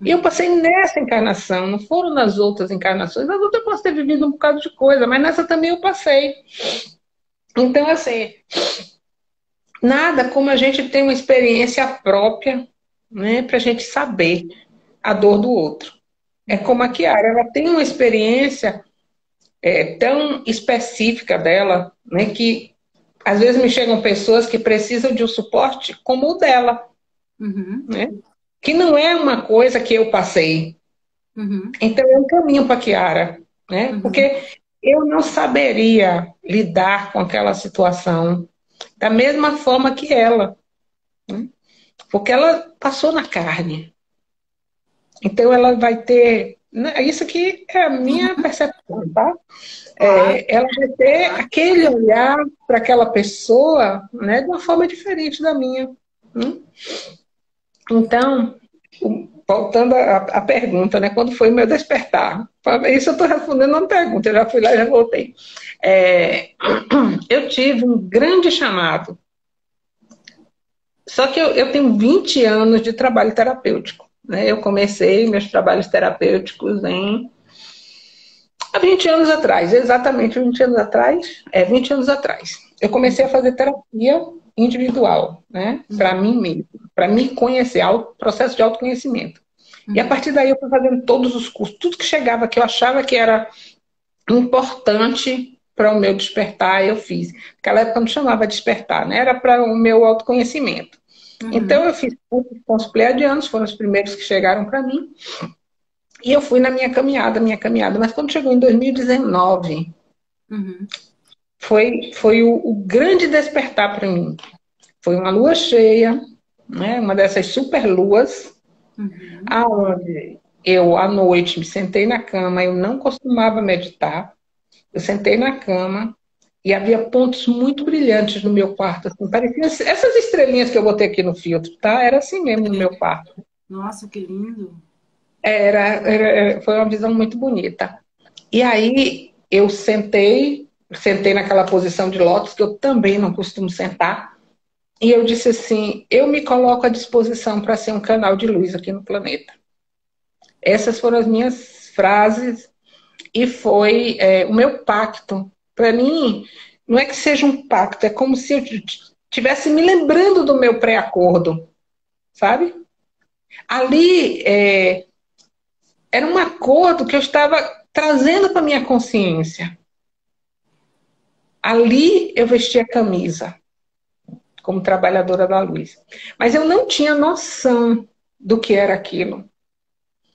e eu passei nessa encarnação, não foram nas outras encarnações. Nas outras eu posso ter vivido um bocado de coisa, mas nessa também eu passei. Então, assim, nada como a gente ter uma experiência própria, né, para a gente saber a dor do outro. É como a Kiara, ela tem uma experiência é, tão específica dela, né, que às vezes me chegam pessoas que precisam de um suporte como o dela. Uhum. Né? Que não é uma coisa que eu passei. Uhum. Então é um caminho para Kiara, né? Uhum. Porque eu não saberia lidar com aquela situação da mesma forma que ela, né? porque ela passou na carne. Então ela vai ter né, isso aqui é a minha uhum. percepção, tá? É, ela vai ter aquele olhar para aquela pessoa né, de uma forma diferente da minha. Hum? Então, voltando à, pergunta, né? Quando foi o meu despertar? Isso eu estou respondendo uma pergunta, eu já fui lá e já voltei. É, eu tive um grande chamado. Só que eu, eu tenho 20 anos de trabalho terapêutico. Né? Eu comecei meus trabalhos terapêuticos em há 20 anos atrás, exatamente 20 anos atrás, é 20 anos atrás. Eu comecei a fazer terapia individual, né? Para mim mesmo, para me conhecer, processo de autoconhecimento. E a uhum. partir daí eu fui fazendo todos os cursos, tudo que chegava que eu achava que era importante para o meu despertar, eu fiz. Naquela época não chamava despertar, né? Era para o meu autoconhecimento. Uhum. Então eu fiz cursos com os pleiadianos, foram os primeiros que chegaram para mim. E eu fui na minha caminhada, minha caminhada. Mas quando chegou em 2019, uhum foi, foi o, o grande despertar para mim. Foi uma lua cheia, né, uma dessas super luas, uhum. aonde eu, à noite, me sentei na cama, eu não costumava meditar, eu sentei na cama e havia pontos muito brilhantes no meu quarto, assim, parecia essas estrelinhas que eu botei aqui no filtro, tá? Era assim mesmo no meu quarto. Nossa, que lindo! Era, era foi uma visão muito bonita. E aí eu sentei sentei naquela posição de lótus, que eu também não costumo sentar. E eu disse assim: eu me coloco à disposição para ser um canal de luz aqui no planeta. Essas foram as minhas frases e foi é, o meu pacto. Para mim, não é que seja um pacto, é como se eu estivesse me lembrando do meu pré-acordo, sabe? Ali é, era um acordo que eu estava trazendo para minha consciência. Ali eu vestia a camisa, como trabalhadora da luz. Mas eu não tinha noção do que era aquilo.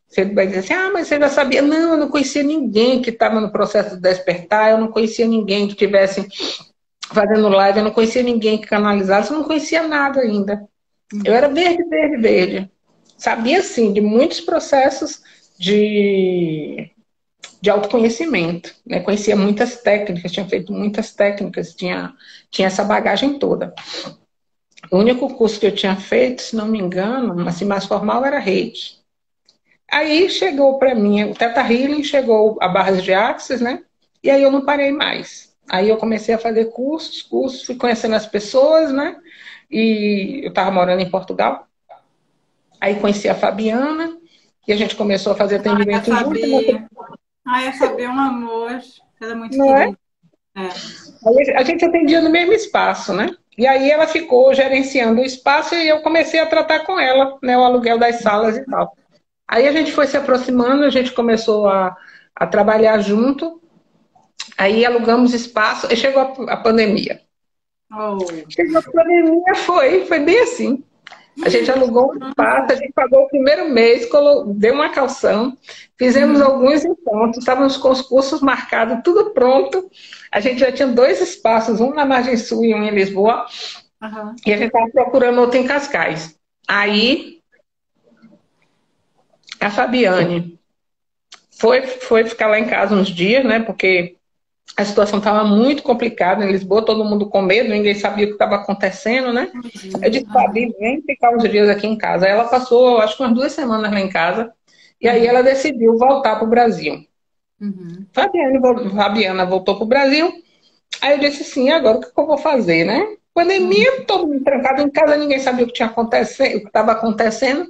Você vai dizer assim, ah, mas você já sabia. Não, eu não conhecia ninguém que estava no processo de despertar, eu não conhecia ninguém que estivesse fazendo live, eu não conhecia ninguém que canalizasse, eu não conhecia nada ainda. Eu era verde, verde, verde. Sabia, sim, de muitos processos de de autoconhecimento. Né? Conhecia muitas técnicas, tinha feito muitas técnicas, tinha, tinha essa bagagem toda. O único curso que eu tinha feito, se não me engano, assim, mais formal, era rede. Aí chegou para mim, o Teta Healing chegou a barras de Axis, né? E aí eu não parei mais. Aí eu comecei a fazer cursos, cursos, fui conhecendo as pessoas, né? E eu estava morando em Portugal. Aí conheci a Fabiana e a gente começou a fazer atendimento ah, junto. Ai, a Fabi é um amor. Ela é muito Não é? querida. É? A gente atendia no mesmo espaço, né? E aí ela ficou gerenciando o espaço e eu comecei a tratar com ela, né? O aluguel das salas e tal. Aí a gente foi se aproximando, a gente começou a, a trabalhar junto. Aí alugamos espaço e chegou a, a pandemia. Oh. Chegou a pandemia, foi, foi bem assim. A gente alugou um espaço, a gente pagou o primeiro mês, deu uma calção, fizemos uhum. alguns encontros, estávamos com os cursos marcados, tudo pronto. A gente já tinha dois espaços, um na Margem Sul e um em Lisboa. Uhum. E a gente estava procurando outro em Cascais. Aí, a Fabiane foi, foi ficar lá em casa uns dias, né? Porque a situação estava muito complicada em Lisboa, todo mundo com medo, ninguém sabia o que estava acontecendo, né? Eu disse, Fabi, vem ficar uns dias aqui em casa. Aí ela passou, acho que umas duas semanas lá em casa, e aí ela decidiu voltar para o Brasil. Uhum. Fabiana, Fabiana voltou para o Brasil, aí eu disse assim, agora o que eu vou fazer, né? Pandemia, uhum. todo mundo trancado em casa, ninguém sabia o que tinha acontecendo, o que estava acontecendo.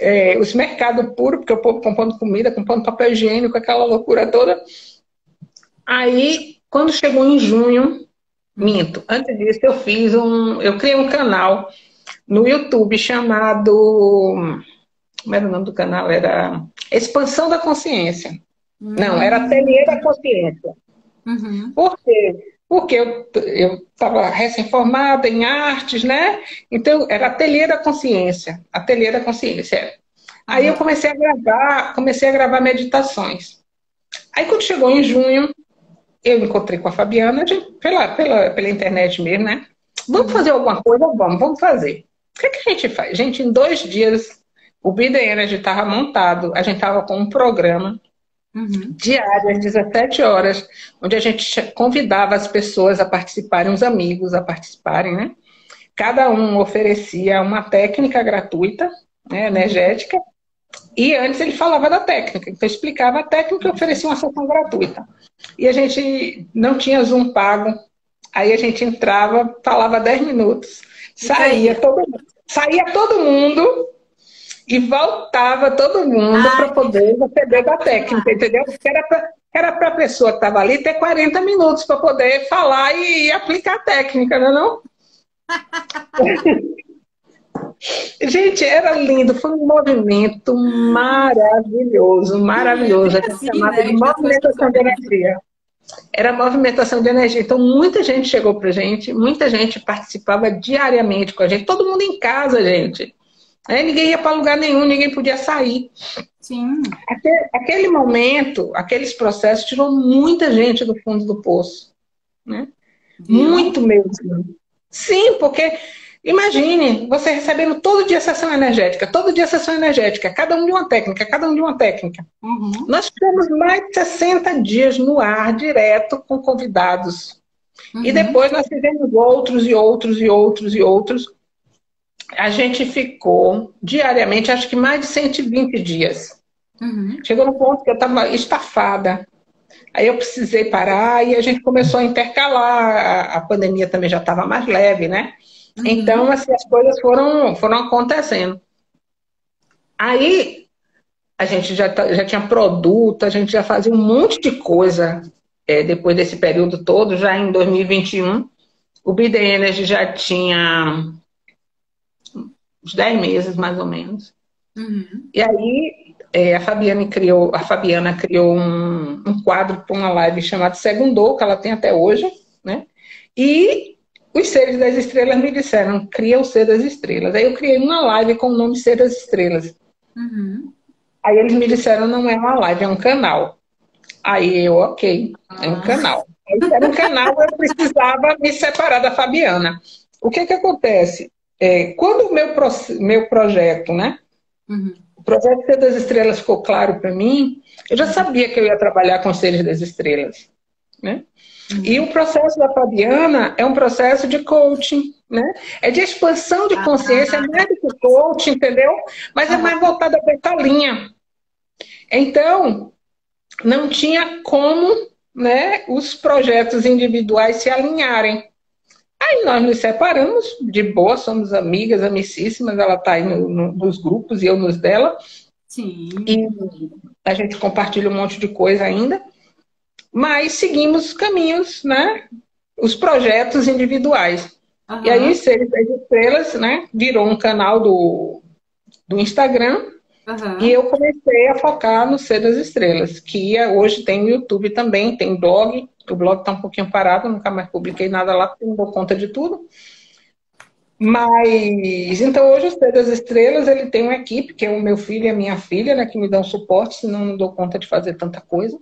É, os mercados puros, porque o povo comprando comida, comprando papel higiênico, aquela loucura toda. Aí, quando chegou em junho, minto, antes disso eu fiz um. Eu criei um canal no YouTube chamado. Como era o nome do canal? Era Expansão da Consciência. Uhum. Não, era Ateliê da Consciência. Uhum. Por quê? Porque eu estava recém-formada em artes, né? Então, era Ateliê da Consciência. Ateliê da Consciência. Uhum. Aí eu comecei a gravar, comecei a gravar meditações. Aí quando chegou em junho, eu encontrei com a Fabiana, gente, pela, pela, pela internet mesmo, né? Vamos fazer alguma coisa? Vamos, vamos fazer. O que, é que a gente faz? Gente, em dois dias o Bida Energy estava montado, a gente estava com um programa uhum. diário, às 17 horas, onde a gente convidava as pessoas a participarem, os amigos a participarem, né? Cada um oferecia uma técnica gratuita, né, energética, e antes ele falava da técnica, então explicava a técnica e oferecia uma sessão gratuita. E a gente não tinha Zoom pago, aí a gente entrava, falava 10 minutos, saía todo, saía todo mundo e voltava todo mundo para poder receber da técnica, entendeu? Era para a pessoa que estava ali ter 40 minutos para poder falar e, e aplicar a técnica, não é não? Gente, era lindo, foi um movimento maravilhoso, maravilhoso. É assim, né? de movimentação de energia. Era movimentação de energia. Então, muita gente chegou pra gente, muita gente participava diariamente com a gente, todo mundo em casa, gente. Aí ninguém ia para lugar nenhum, ninguém podia sair. Sim. Aquele, aquele, momento, aqueles processos tirou muita gente do fundo do poço. Né? Muito mesmo. Sim, porque Imagine você recebendo todo dia sessão energética, todo dia sessão energética, cada um de uma técnica, cada um de uma técnica. Uhum. Nós tivemos mais de 60 dias no ar, direto, com convidados. Uhum. E depois nós fizemos outros e outros e outros e outros. A gente ficou diariamente, acho que mais de 120 dias. Uhum. Chegou no ponto que eu estava estafada. Aí eu precisei parar e a gente começou a intercalar. A, a pandemia também já estava mais leve, né? Uhum. Então, assim, as coisas foram, foram acontecendo. Aí, a gente já, tá, já tinha produto, a gente já fazia um monte de coisa é, depois desse período todo, já em 2021. O BD Energy já tinha uns 10 meses, mais ou menos. Uhum. E aí, é, a, Fabiana criou, a Fabiana criou um, um quadro para uma live chamada Segundou, que ela tem até hoje, né? E os seres das estrelas me disseram, cria o ser das estrelas. Aí eu criei uma live com o nome Ser das Estrelas. Uhum. Aí eles me disseram, não é uma live, é um canal. Aí eu, ok, é um canal. Aí era um canal, eu precisava me separar da Fabiana. O que que acontece? É, quando o meu, pro, meu projeto, né? Uhum. O projeto Ser das Estrelas ficou claro para mim, eu já sabia que eu ia trabalhar com seres das estrelas, né? E o processo da Fabiana é um processo de coaching, né? É de expansão de consciência, é mais do que coaching, entendeu? Mas é mais voltada para essa linha. Então, não tinha como né, os projetos individuais se alinharem. Aí nós nos separamos, de boa, somos amigas, amicíssimas, ela está aí no, no, nos grupos e eu nos dela. Sim. E a gente compartilha um monte de coisa ainda mas seguimos os caminhos, né? Os projetos individuais. Uhum. E aí, Seres das Estrelas, né? Virou um canal do, do Instagram. Uhum. E eu comecei a focar no Ser das Estrelas, que é, hoje tem o YouTube também, tem blog. O blog está um pouquinho parado, nunca mais publiquei nada lá, porque não dou conta de tudo. Mas, então hoje o Ser das Estrelas, ele tem uma equipe, que é o meu filho e a minha filha, né, que me dão suporte, senão não dou conta de fazer tanta coisa.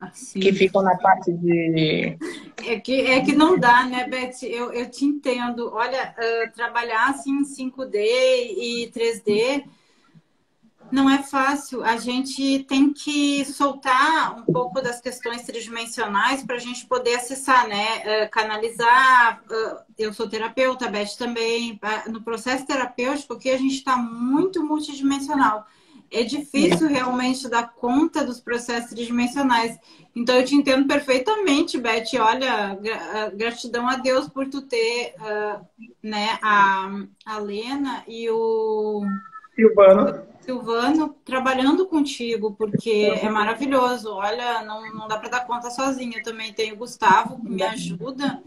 Assim. Que ficam na parte de. É que, é que não dá, né, Beth? Eu, eu te entendo. Olha, uh, trabalhar assim em 5D e 3D não é fácil. A gente tem que soltar um pouco das questões tridimensionais para a gente poder acessar, né? Uh, canalizar. Uh, eu sou terapeuta, Beth também. No processo terapêutico aqui a gente está muito multidimensional é difícil realmente dar conta dos processos tridimensionais. Então eu te entendo perfeitamente, Beth. Olha, gratidão a Deus por tu ter uh, né, a, a Lena e o Silvano. Silvano trabalhando contigo, porque é maravilhoso. Olha, não, não dá para dar conta sozinha. Eu também tenho o Gustavo que me ajuda.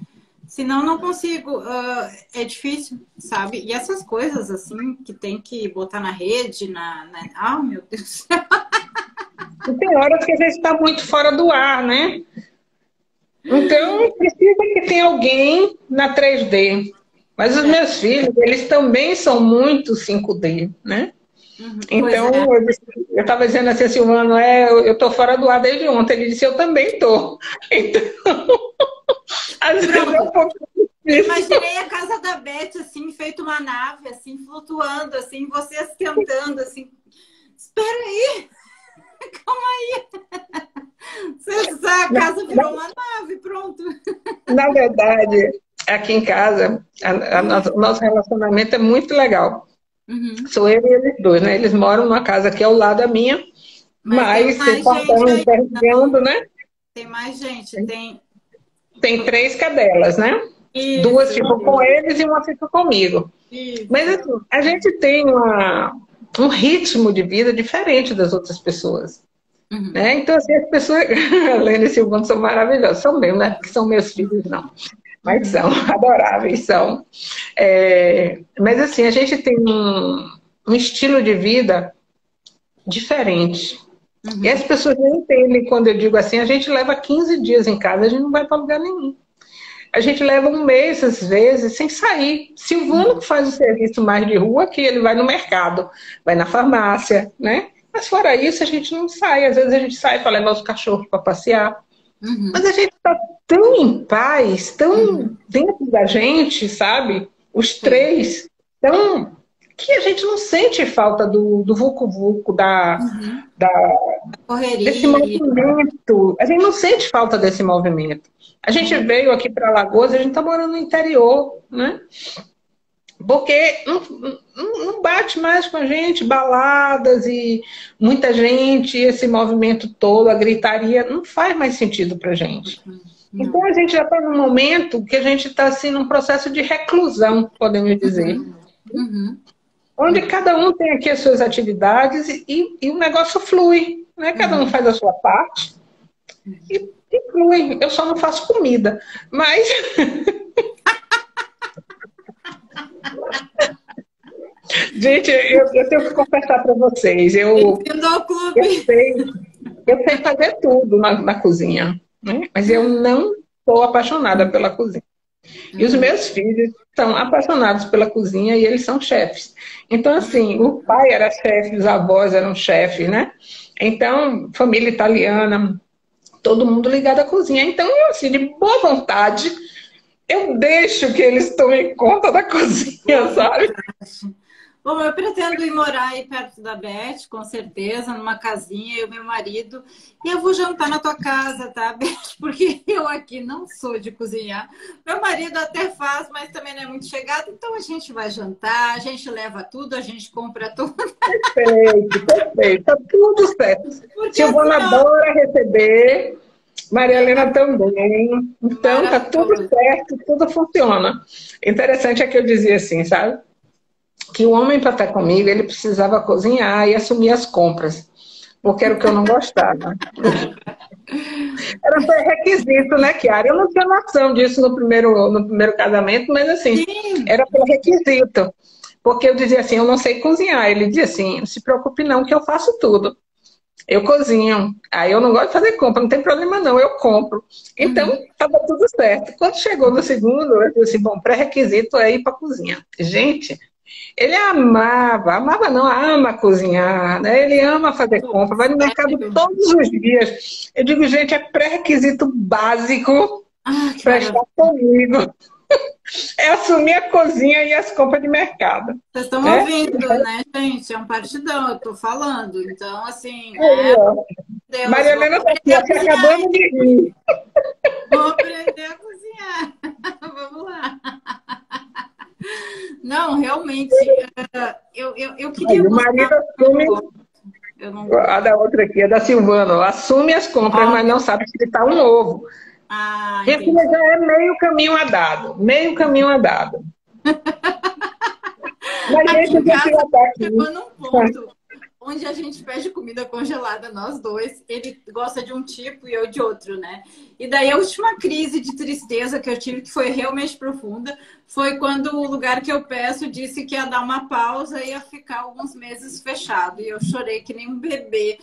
Senão não consigo. Uh, é difícil, sabe? E essas coisas assim que tem que botar na rede, na. na... Ah, meu Deus. E tem horas que a gente está muito fora do ar, né? Então precisa que tenha alguém na 3D. Mas os é. meus filhos, eles também são muito 5D, né? Uhum, então, é. eu estava dizendo assim, Silvano, é, eu estou fora do ar desde ontem. Ele disse, eu também estou. Então, às vezes é um. Imaginei a casa da Beth, assim, feito uma nave, assim, flutuando, assim, vocês tentando, assim. Espera aí! Calma aí! Você, a casa virou uma nave, pronto. Na verdade, aqui em casa, o nosso relacionamento é muito legal. Uhum. Sou eu e eles dois, né? Eles moram numa casa que é ao lado da minha, mas, mas vocês estão enxergando, né? Tem mais gente, tem. Tem três cadelas, né? Isso, Duas ficam com eles e uma fica comigo. Isso. Mas assim, a gente tem uma, um ritmo de vida diferente das outras pessoas. Uhum. Né? Então, assim, as pessoas. Lênia e Silvano são maravilhosas. São meus, né? Que são meus filhos, não. Mas são adoráveis, são. É... Mas, assim, a gente tem um, um estilo de vida diferente. Uhum. E as pessoas não entendem quando eu digo assim: a gente leva 15 dias em casa, a gente não vai para lugar nenhum. A gente leva um mês, às vezes, sem sair. Silvano que faz o serviço mais de rua, que ele vai no mercado, vai na farmácia, né? Mas fora isso, a gente não sai. Às vezes a gente sai para levar os cachorros para passear. Uhum. Mas a gente está tão em paz, tão uhum. dentro da gente, sabe? Os três, tão que a gente não sente falta do, do vulco-vulco, da, uhum. da, Correria. desse movimento. A gente não sente falta desse movimento. A gente uhum. veio aqui para Lagoas, a gente está morando no interior, né? Porque não, não, bate mais com a gente, baladas e muita gente, esse movimento todo, a gritaria, não faz mais sentido para a gente. Uhum. Então a gente já está num momento que a gente está assim num processo de reclusão, podemos dizer. Uhum. Onde cada um tem aqui as suas atividades e, e o negócio flui, né? Cada um uhum. faz a sua parte e, e flui. Eu só não faço comida, mas Gente, eu, eu, tenho que confessar para vocês. Eu, eu, sei, eu sei fazer tudo na, na cozinha, né? mas eu não sou apaixonada pela cozinha. E os uhum. meus filhos são apaixonados pela cozinha e eles são chefes. Então, assim, o pai era chefe, os avós eram chefes, né? Então, família italiana, todo mundo ligado à cozinha. Então, eu, assim, de boa vontade, eu deixo que eles tomem conta da cozinha, sabe? Bom, eu pretendo ir morar aí perto da Beth, com certeza, numa casinha, eu e meu marido. E eu vou jantar na tua casa, tá, Beth? Porque eu aqui não sou de cozinhar. Meu marido até faz, mas também não é muito chegado. Então a gente vai jantar, a gente leva tudo, a gente compra tudo. Perfeito, perfeito. Tá tudo certo. Porque Silvana assim, adora receber. Maria Helena também. Então, tá tudo certo, tudo funciona. Interessante é que eu dizia assim, sabe? Que o homem para estar comigo, ele precisava cozinhar e assumir as compras, porque era o que eu não gostava. era requisito, né, Kiara? Eu não tinha noção disso no primeiro, no primeiro casamento, mas assim, Sim. era por requisito. Porque eu dizia assim, eu não sei cozinhar. Ele dizia assim, não se preocupe não, que eu faço tudo. Eu cozinho. Aí eu não gosto de fazer compra, não tem problema não, eu compro. Então, estava uhum. tudo certo. Quando chegou no segundo, eu disse, bom, pré-requisito é ir para cozinha. Gente, ele amava, amava não, ama cozinhar, né? Ele ama fazer compra, vai no mercado todos os dias. Eu digo, gente, é pré-requisito básico ah, para estar comigo. É assumir a cozinha e as compras de mercado. Vocês estão é? ouvindo, né, gente? É um partidão, eu estou falando. Então, assim. É, né? Maria Helena está aqui, acabando de rir. Vou aprender a cozinhar. Vamos lá. Não, realmente, uh, eu, eu, eu queria. o marido assume. Não... A da outra aqui, a da Silvano, assume as compras, ah, mas não sabe se está um ovo. Ah, Esse já é meio caminho andado. Meio caminho andado. mas aqui, gente, casa, aqui. Chegou num ponto onde a gente pede comida congelada, nós dois. Ele gosta de um tipo e eu de outro, né? E daí a última crise de tristeza que eu tive, que foi realmente profunda, foi quando o lugar que eu peço disse que ia dar uma pausa e ia ficar alguns meses fechado. E eu chorei que nem um bebê.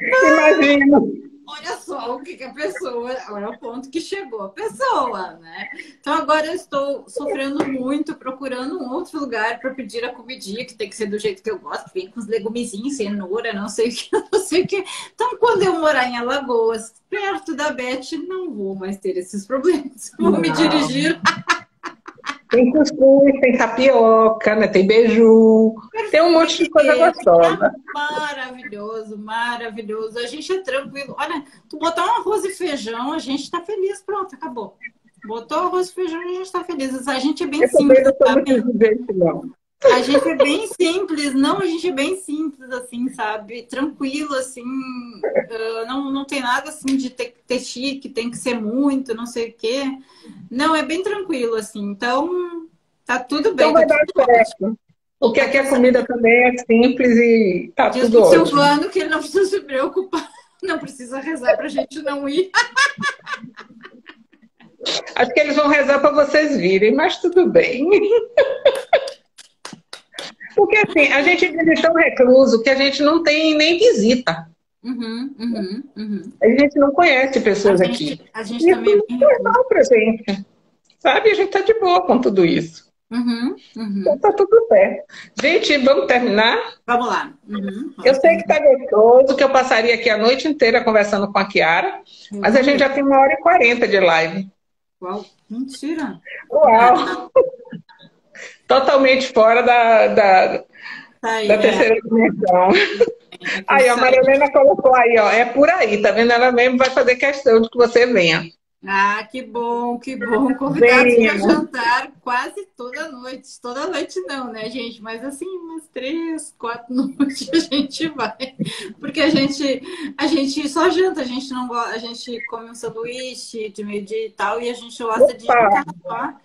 Imagina! Olha só o que, que a pessoa, olha o ponto que chegou a pessoa, né? Então agora eu estou sofrendo muito, procurando um outro lugar para pedir a comidinha, que tem que ser do jeito que eu gosto, vem com os legumezinhos, cenoura, não sei o que, não sei o que. Então quando eu morar em Alagoas, perto da Beth, não vou mais ter esses problemas. Vou não. me dirigir. Tem cuscuz, tem tapioca, né? tem beiju, Perfeito. tem um monte de coisa gostosa. Maravilhoso, maravilhoso. A gente é tranquilo. Olha, tu botar um arroz e feijão, a gente tá feliz. Pronto, acabou. Botou arroz e feijão, a gente tá feliz. A gente é bem Eu simples. Não muito não. A gente é bem simples, não, a gente é bem simples, assim, sabe? Tranquilo, assim, uh, não, não tem nada assim de ter que ter chique, tem que ser muito, não sei o quê. Não, é bem tranquilo, assim. Então, tá tudo bem. Então vai tá dar certo. Porque aqui a comida também é simples e tá Diz tudo ótimo. Silvano que ele não precisa se preocupar, não precisa rezar pra gente não ir. Acho que eles vão rezar para vocês virem, mas tudo bem. Porque assim, a gente vive tão recluso que a gente não tem nem visita. Uhum, uhum, uhum. A gente não conhece pessoas a gente, aqui. A gente também é bem normal pra gente. Sabe? A gente tá de boa com tudo isso. Uhum, uhum. Então tá tudo certo. Gente, vamos terminar? Vamos lá. Uhum, eu sei que tá gostoso, que eu passaria aqui a noite inteira conversando com a Kiara, mas a gente já tem uma hora e quarenta de live. Uau, mentira! Uau! Totalmente fora da, da, aí, da é. terceira dimensão. É, aí, a Maria Helena colocou aí, ó, é por aí, tá vendo? Ela mesmo vai fazer questão de que você venha. Ah, que bom, que bom. Convidados para jantar quase toda noite. Toda noite não, né, gente? Mas assim, umas três, quatro noites a gente vai. Porque a gente, a gente só janta, a gente não gosta, a gente come um sanduíche de meio dia e tal, e a gente gosta Opa. de jantar.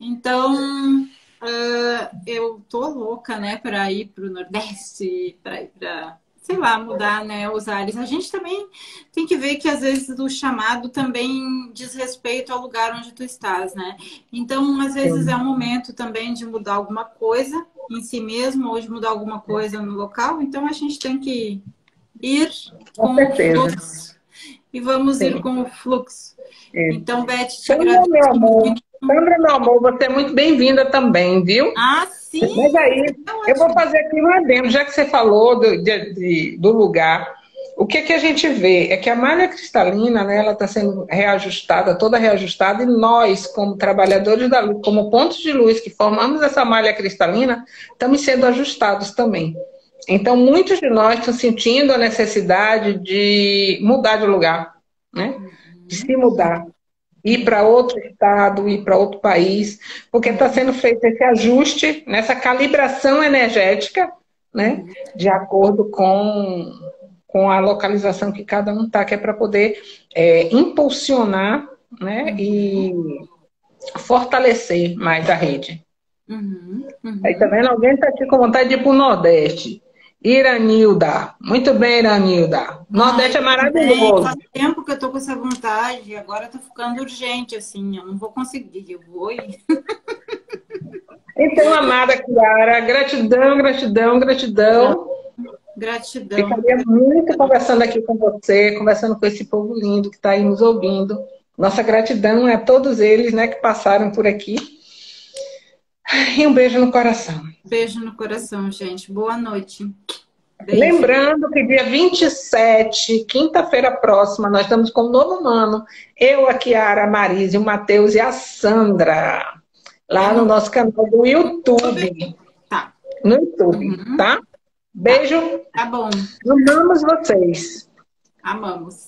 Então, Uh, eu tô louca, né, para ir para o Nordeste, para ir para, sei lá, mudar, né, os ares. A gente também tem que ver que às vezes o chamado também diz respeito ao lugar onde tu estás, né? Então, às vezes é um momento também de mudar alguma coisa em si mesmo ou de mudar alguma coisa no local. Então, a gente tem que ir com, com o fluxo e vamos Sim. ir com o fluxo. É. Então, Beth, te agradeço muito. Sandra, meu amor, você é muito bem-vinda também, viu? Ah, sim! Mas aí, eu vou fazer aqui um adendo, já que você falou do, de, de, do lugar. O que, que a gente vê é que a malha cristalina, né, ela está sendo reajustada, toda reajustada, e nós, como trabalhadores da luz, como pontos de luz que formamos essa malha cristalina, estamos sendo ajustados também. Então, muitos de nós estão sentindo a necessidade de mudar de lugar, né? De se mudar ir para outro estado, ir para outro país, porque está sendo feito esse ajuste nessa calibração energética, né, de acordo com, com a localização que cada um está, que é para poder é, impulsionar né, e fortalecer mais a rede. Uhum, uhum. Aí também tá alguém está aqui com vontade de ir para o Nordeste. Iranilda. Muito bem, Iranilda. Nordeste Ai, é maravilhoso. Faz tempo que eu tô com essa vontade, agora tá ficando urgente, assim. Eu não vou conseguir, eu vou ir. Então, amada Kiara, gratidão, gratidão, gratidão. Gratidão. Ficaria muito conversando aqui com você, conversando com esse povo lindo que está aí nos ouvindo. Nossa gratidão a todos eles né, que passaram por aqui. E um beijo no coração. Beijo no coração, gente. Boa noite. Beijo. Lembrando que dia 27, quinta-feira próxima, nós estamos com um novo mano. Eu, a Kiara, a Marise, o Matheus e a Sandra. Lá no nosso canal do YouTube. Tá. No YouTube, uhum. tá? Beijo. Tá bom. Amamos vocês. Amamos.